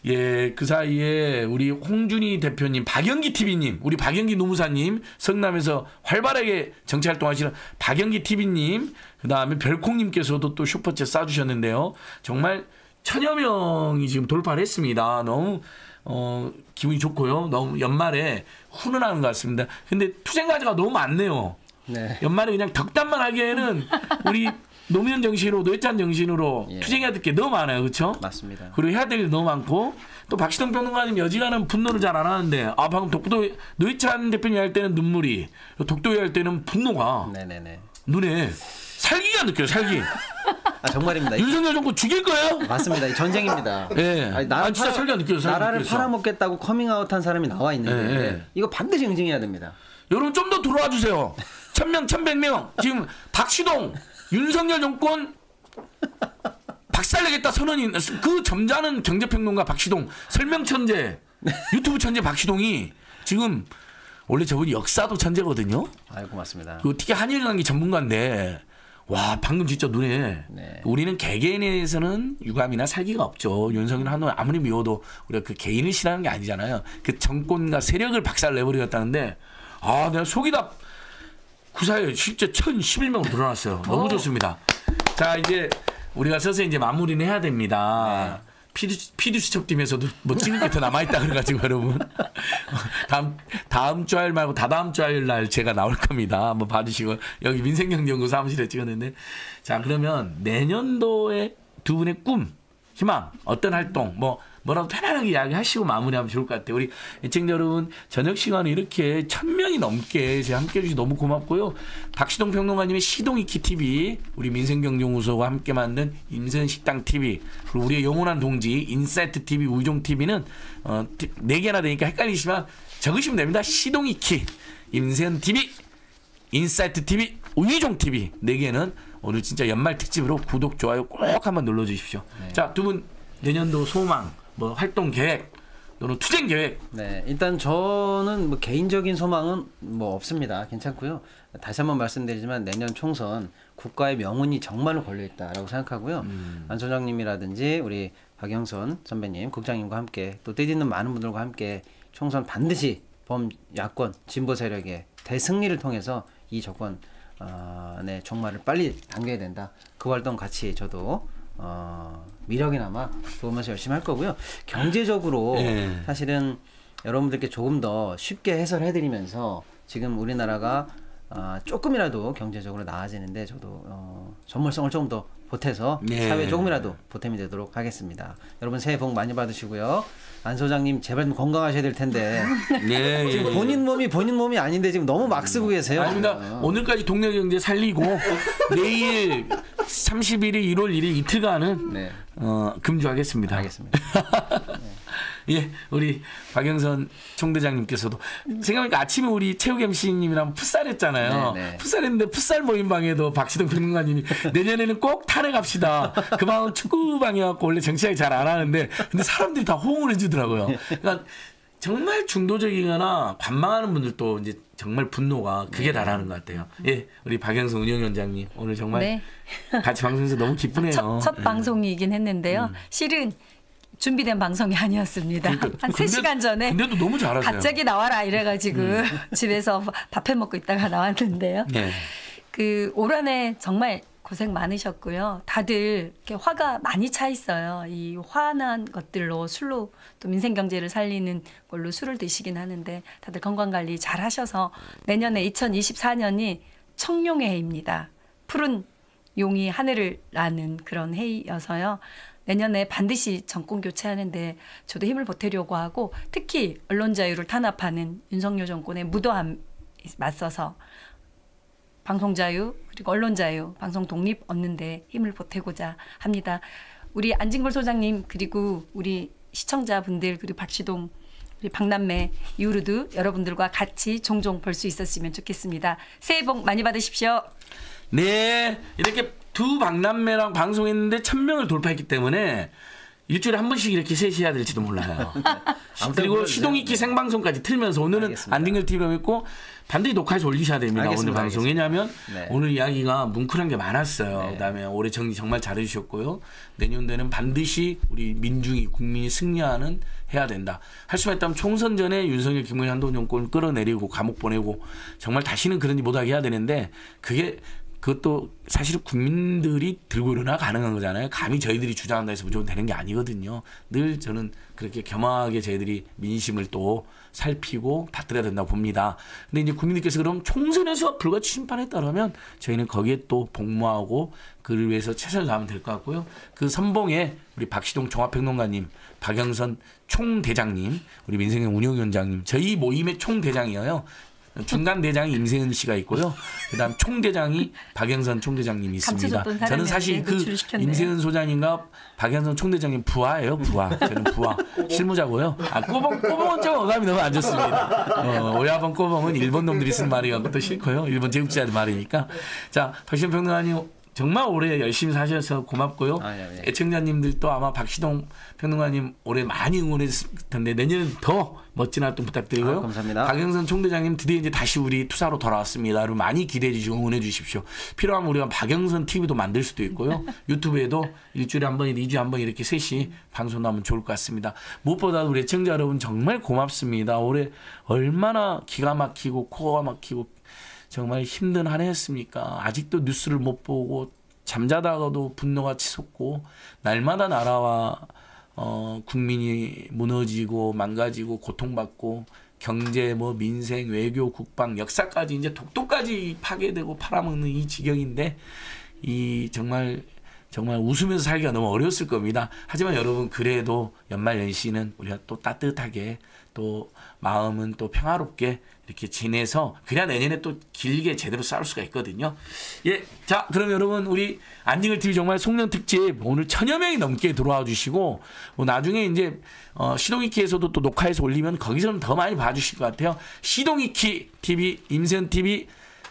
예, 그 사이에 우리 홍준희 대표님, 박영기 TV님, 우리 박영기 노무사님, 성남에서 활발하게 정치 활동하시는 박영기 TV님, 그 다음에 별콩님께서도 또 슈퍼챗 쏴주셨는데요. 정말 천여 명이 지금 돌파를 했습니다. 너무, 어, 기분이 좋고요. 너무 연말에 훈훈한 것 같습니다. 근데 투쟁가자가 너무 많네요. 네. 연말에 그냥 덕담만 하기에는 우리 노무현 정신으로 노회찬 정신으로 예. 투쟁해야 될 게 너무 많아요. 그렇죠? 맞습니다. 그리고 해야 될일 너무 많고 또 박시동 평론가님 여지간한 분노를 잘 안 하는데 아 방금 독도 노회찬 대표님 할 때는 눈물이 독도에 할 때는 분노가 네네네. 눈에 살기가 느껴요 살기 아 정말입니다. 윤석열 정부 죽일 거예요? 맞습니다. 이 전쟁입니다. 예. 아니, 나라 아, 진짜 살기가 느껴요 살기가 나라를 느껴서. 팔아먹겠다고 커밍아웃한 사람이 나와 있는데 예, 예. 이거 반드시 응징해야 됩니다. 여러분 좀 더 들어와 주세요 천명 천백명 지금 박시동 윤석열 정권 박살내겠다 선언이 그 점잖은 경제평론가 박시동 설명 천재 유튜브 천재 박시동이 지금 원래 저분이 역사도 천재거든요 아이고 맞습니다. 그 특히 한일관계 전문가인데 와 방금 진짜 눈에 네. 우리는 개개인에 대해서는 유감이나 살기가 없죠. 윤석열 한번 아무리 미워도 우리가 그 개인을 싫어하는 게 아니잖아요. 그 정권과 세력을 박살 내버리겠다는데 아 내가 속이 다 구사에 실제 1011명으로 늘어났어요. 너무 좋습니다. 자 이제 우리가 서서 이제 마무리는 해야 됩니다. 피디 피디 수첩팀에서도 뭐 찍을 게더 남아 있다 그래가지고 여러분. 다음 다음 주 화요일 말고 다다음 주 화요일 날 제가 나올 겁니다. 한번 봐주시고. 여기 민생경제연구 사무실에 찍었는데. 자 그러면 내년도에 두 분의 꿈 희망 어떤 활동 뭐 뭐라도 편안하게 이야기하시고 마무리하면 좋을 것 같아요. 우리 애청자 여러분 저녁 시간에 이렇게 천 명이 넘게 제가 함께해 주셔서 너무 고맙고요. 박시동 평론가님의 시동위키 TV 우리 민생경제연구소와 함께 만든 임세은 TV 그리고 우리의 영원한 동지 인사이트 TV 우희종 TV는 어, 네 개나 되니까 헷갈리시면 적으시면 됩니다. 시동위키 임세은 TV 인사이트 TV, 우희종 TV 네 개는 오늘 진짜 연말 특집으로 구독 좋아요 꼭 한번 눌러 주십시오. 자, 두 분 내년도 소망, 뭐 활동 계획, 또는 투쟁 계획. 네, 일단 저는 뭐 개인적인 소망은 뭐 없습니다. 괜찮고요. 다시 한번 말씀드리지만 내년 총선 국가의 명운이 정말로 걸려 있다라고 생각하고요. 음. 안 소장님이라든지 우리 박영선 선배님, 국장님과 함께 또 뜻있는 많은 분들과 함께 총선 반드시 범 야권 진보 세력의 대승리를 통해서 이 정권 어, 네, 종말을 빨리 당겨야 된다. 그 활동 같이 저도 어, 미력이나마 도움면서 열심히 할 거고요. 경제적으로 예. 사실은 여러분들께 조금 더 쉽게 해설해드리면서 지금 우리나라가 아, 조금이라도 경제적으로 나아지는데 저도 어, 전문성을 조금 더 보태서 네. 사회에 조금이라도 보탬이 되도록 하겠습니다. 여러분 새해 복 많이 받으시고요. 안 소장님 제발 좀 건강하셔야 될 텐데 네, 예, 지금 예. 본인 몸이 본인 몸이 아닌데 지금 너무 막 쓰고 계세요. 아닙니다. 오늘까지 동네 경제 살리고 내일 31일 1월 1일 이틀간은 네. 어, 금주하겠습니다. 알겠습니다. 예, 우리 박영선 총대장님께서도 생각해보니까 아침에 우리 체육 MC님이랑 풋살했잖아요. 네, 네. 풋살했는데 풋살 모임 방에도 박시동 평론가님이 내년에는 꼭 탄핵합시다. 그 방은 축구방이었고 원래 정치하기 잘 안 하는데 근데 사람들이 다 호응을 해주더라고요. 그러니까 정말 중도적이거나 관망하는 분들도 이제 정말 분노가 네. 극에 달하는 것 같아요. 예, 우리 박영선 운영위원장님 오늘 정말 네. 같이 방송해서 너무 기쁘네요. 첫, 첫 예. 방송이긴 했는데요. 실은 준비된 방송이 아니었습니다. 음. 그러니까 한 3시간 전에 근데도 너무 잘하세요. 음. 갑자기 나와라 이래가지고 집에서 밥해 먹고 있다가 나왔는데요. 네. 그올 한해 정말 고생 많으셨고요. 다들 이렇게 화가 많이 차 있어요. 이 화난 것들로 술로 또 민생 경제를 살리는 걸로 술을 드시긴 하는데 다들 건강 관리 잘 하셔서 내년에 2024년이 청룡의 해입니다. 푸른 용이 하늘을 나는 그런 해이어서요. 내년에 반드시 정권 교체하는데 저도 힘을 보태려고 하고 특히 언론 자유를 탄압하는 윤석열 정권의 무도함 맞서서 방송 자유 그리고 언론 자유, 방송 독립 얻는데 힘을 보태고자 합니다. 우리 안진걸 소장님 그리고 우리 시청자분들 그리고 박시동 우리 박남매 이후로도 여러분들과 같이 종종 볼 수 있었으면 좋겠습니다. 새해 복 많이 받으십시오. 네, 이렇게 두 박남매랑 방송했는데 천 명을 돌파했기 때문에 일주일에 한 번씩 이렇게 셋이 해야 될지도 몰라요. 그리고 불러주세요. 시동익기 생방송까지 틀면서 오늘은. 안딩글 TV로 했고 반드시 녹화해서 올리셔야 됩니다. 오늘 알겠습니다. 방송. 알겠습니다. 왜냐하면 네. 오늘 이야기가 뭉클한 게 많았어요. 네. 그다음에 올해 정리 정말 잘해주셨고요. 내년도에는 반드시 우리 민중이 국민이 승리하는 해야 된다. 할 수만 있다면 총선 전에 윤석열, 김문희, 한동훈 정권을 끌어내리고 감옥 보내고 정말 다시는 그런 일 못하게 해야 되는데 그게 그것도 사실 국민들이 들고 일어나 가능한 거잖아요. 감히 저희들이 주장한다 해서 무조건 되는 게 아니거든요. 늘 저는 그렇게 겸허하게 저희들이 민심을 또 살피고 받들어야 된다고 봅니다. 근데 이제 국민들께서 그럼 총선에서 심판에 따르면 저희는 거기에 또 복무하고 그를 위해서 최선을 다하면 될 것 같고요. 그 선봉에 우리 박시동 종합평론가님, 박영선 총대장님, 우리 민생의 운영위원장님, 저희 모임의 총대장이에요. 중간 대장이 임세은 씨가 있고요. 그다음 총대장이 박영선 총대장님이 있습니다. 저는 사실 그 시켰네요. 임세은 소장님과 박영선 총대장님 부하예요, 부하. 저는 부하. 실무자고요. 아, 꼬봉, 꼬봉은 좀 어감이 너무 안 좋습니다. 어, 오야번 꼬봉은 일본 놈들이 쓰는 말이고 또 싫고요. 일본 제국자들 말이니까. 자, 박시영 평론가님 정말 올해 열심히 사셔서 고맙고요. 아, 네, 네. 애청자님들도 아마 박시동 평론가님 올해 많이 응원했을 텐데 내년은 더 멋진 활동 부탁드리고요. 아, 감사합니다. 박영선 총대장님 드디어 이제 다시 우리 투사로 돌아왔습니다. 여러분 많이 기대해 주시고 응원해 주십시오. 필요하면 우리가 박영선 TV도 만들 수도 있고요. 유튜브에도 일주일에 한 번이나 2주에 한 번 이렇게 셋이 방송 나오면 좋을 것 같습니다. 무엇보다 우리 애청자 여러분 정말 고맙습니다. 올해 얼마나 기가 막히고 코가 막히고 정말 힘든 한 해였습니까? 아직도 뉴스를 못 보고 잠자다가도 분노가 치솟고 날마다 나라와 어, 국민이 무너지고 망가지고 고통받고 경제 뭐 민생 외교 국방 역사까지 이제 독도까지 파괴되고 팔아먹는 이 지경인데 이 정말 정말 웃으면서 살기가 너무 어려웠을 겁니다. 하지만 여러분 그래도 연말 연시는 우리가 또 따뜻하게 또 마음은 또 평화롭게 이렇게 지내서 그래야 내년에 또 길게 제대로 싸울 수가 있거든요. 예, 자 그럼 여러분 우리 안진걸 TV 정말 송년 특집 오늘 천여 명이 넘게 들어와 주시고 뭐 나중에 이제 어, 시동위키에서도 또 녹화해서 올리면 거기서는 더 많이 봐주실 것 같아요. 시동위키 TV, 임세은 TV,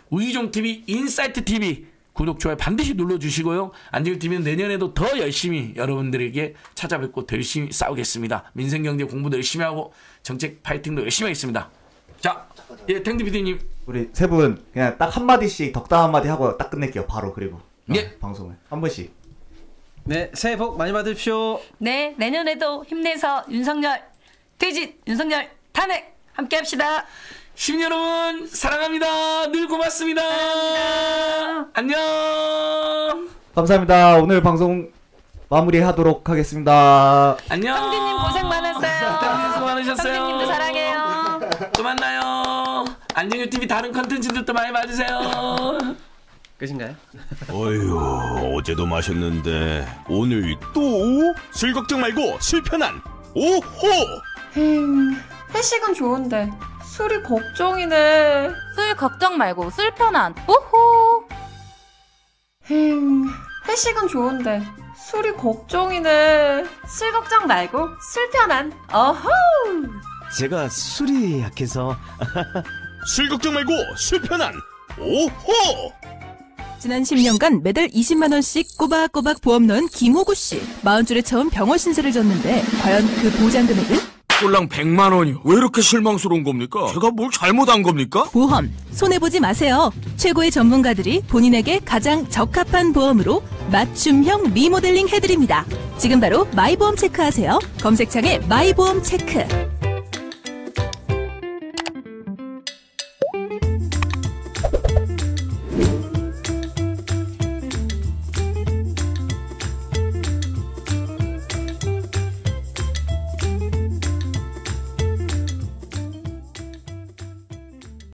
우희종 TV, 인사이트 TV 구독 좋아요 반드시 눌러주시고요. 안진걸 TV는 내년에도 더 열심히 여러분들에게 찾아뵙고 더 열심히 싸우겠습니다. 민생경제 공부도 열심히 하고 정책 파이팅도 열심히 하겠습니다. 자, 예, 탱디 PD님. 우리 세 분 그냥 딱 한 마디씩 덕담 한 마디 하고 딱 끝낼게요. 바로 그리고 어, 예. 방송을 한 번씩. 네, 새해 복 많이 받으십시오. 네, 내년에도 힘내서 윤석열 퇴진, 윤석열 탄핵 함께 합시다. 시민 여러분 사랑합니다. 늘 고맙습니다. 안녕. 감사합니다. 오늘 방송 마무리하도록 하겠습니다. 안녕. 형님 고생 많았어요. 수고 많으셨어요. 또 만나요. 안진규 TV 다른 컨텐츠도 또 많이 봐주세요. 끝인가요? 어휴, 어제도 마셨는데 오늘 또? 술 걱정 말고 술 편한 오호! 힝, 회식은 좋은데 술이 걱정이네. 술 걱정 말고 술 편한 우후 힝, 회식은 좋은데 술이 걱정이네. 술 걱정 말고 술 편한 어허. 제가 술이 약해서 술 걱정 말고 술 편한 오호! 지난 10년간 매달 20만 원씩 꼬박꼬박 보험 넣은 김호구 씨. 40줄에 처음 병원 신세를 졌는데 과연 그 보장 금액은? 꼴랑 100만 원이요. 왜 이렇게 실망스러운 겁니까? 제가 뭘 잘못한 겁니까? 보험 손해보지 마세요. 최고의 전문가들이 본인에게 가장 적합한 보험으로 맞춤형 리모델링 해드립니다. 지금 바로 마이보험 체크하세요. 검색창에 마이보험 체크.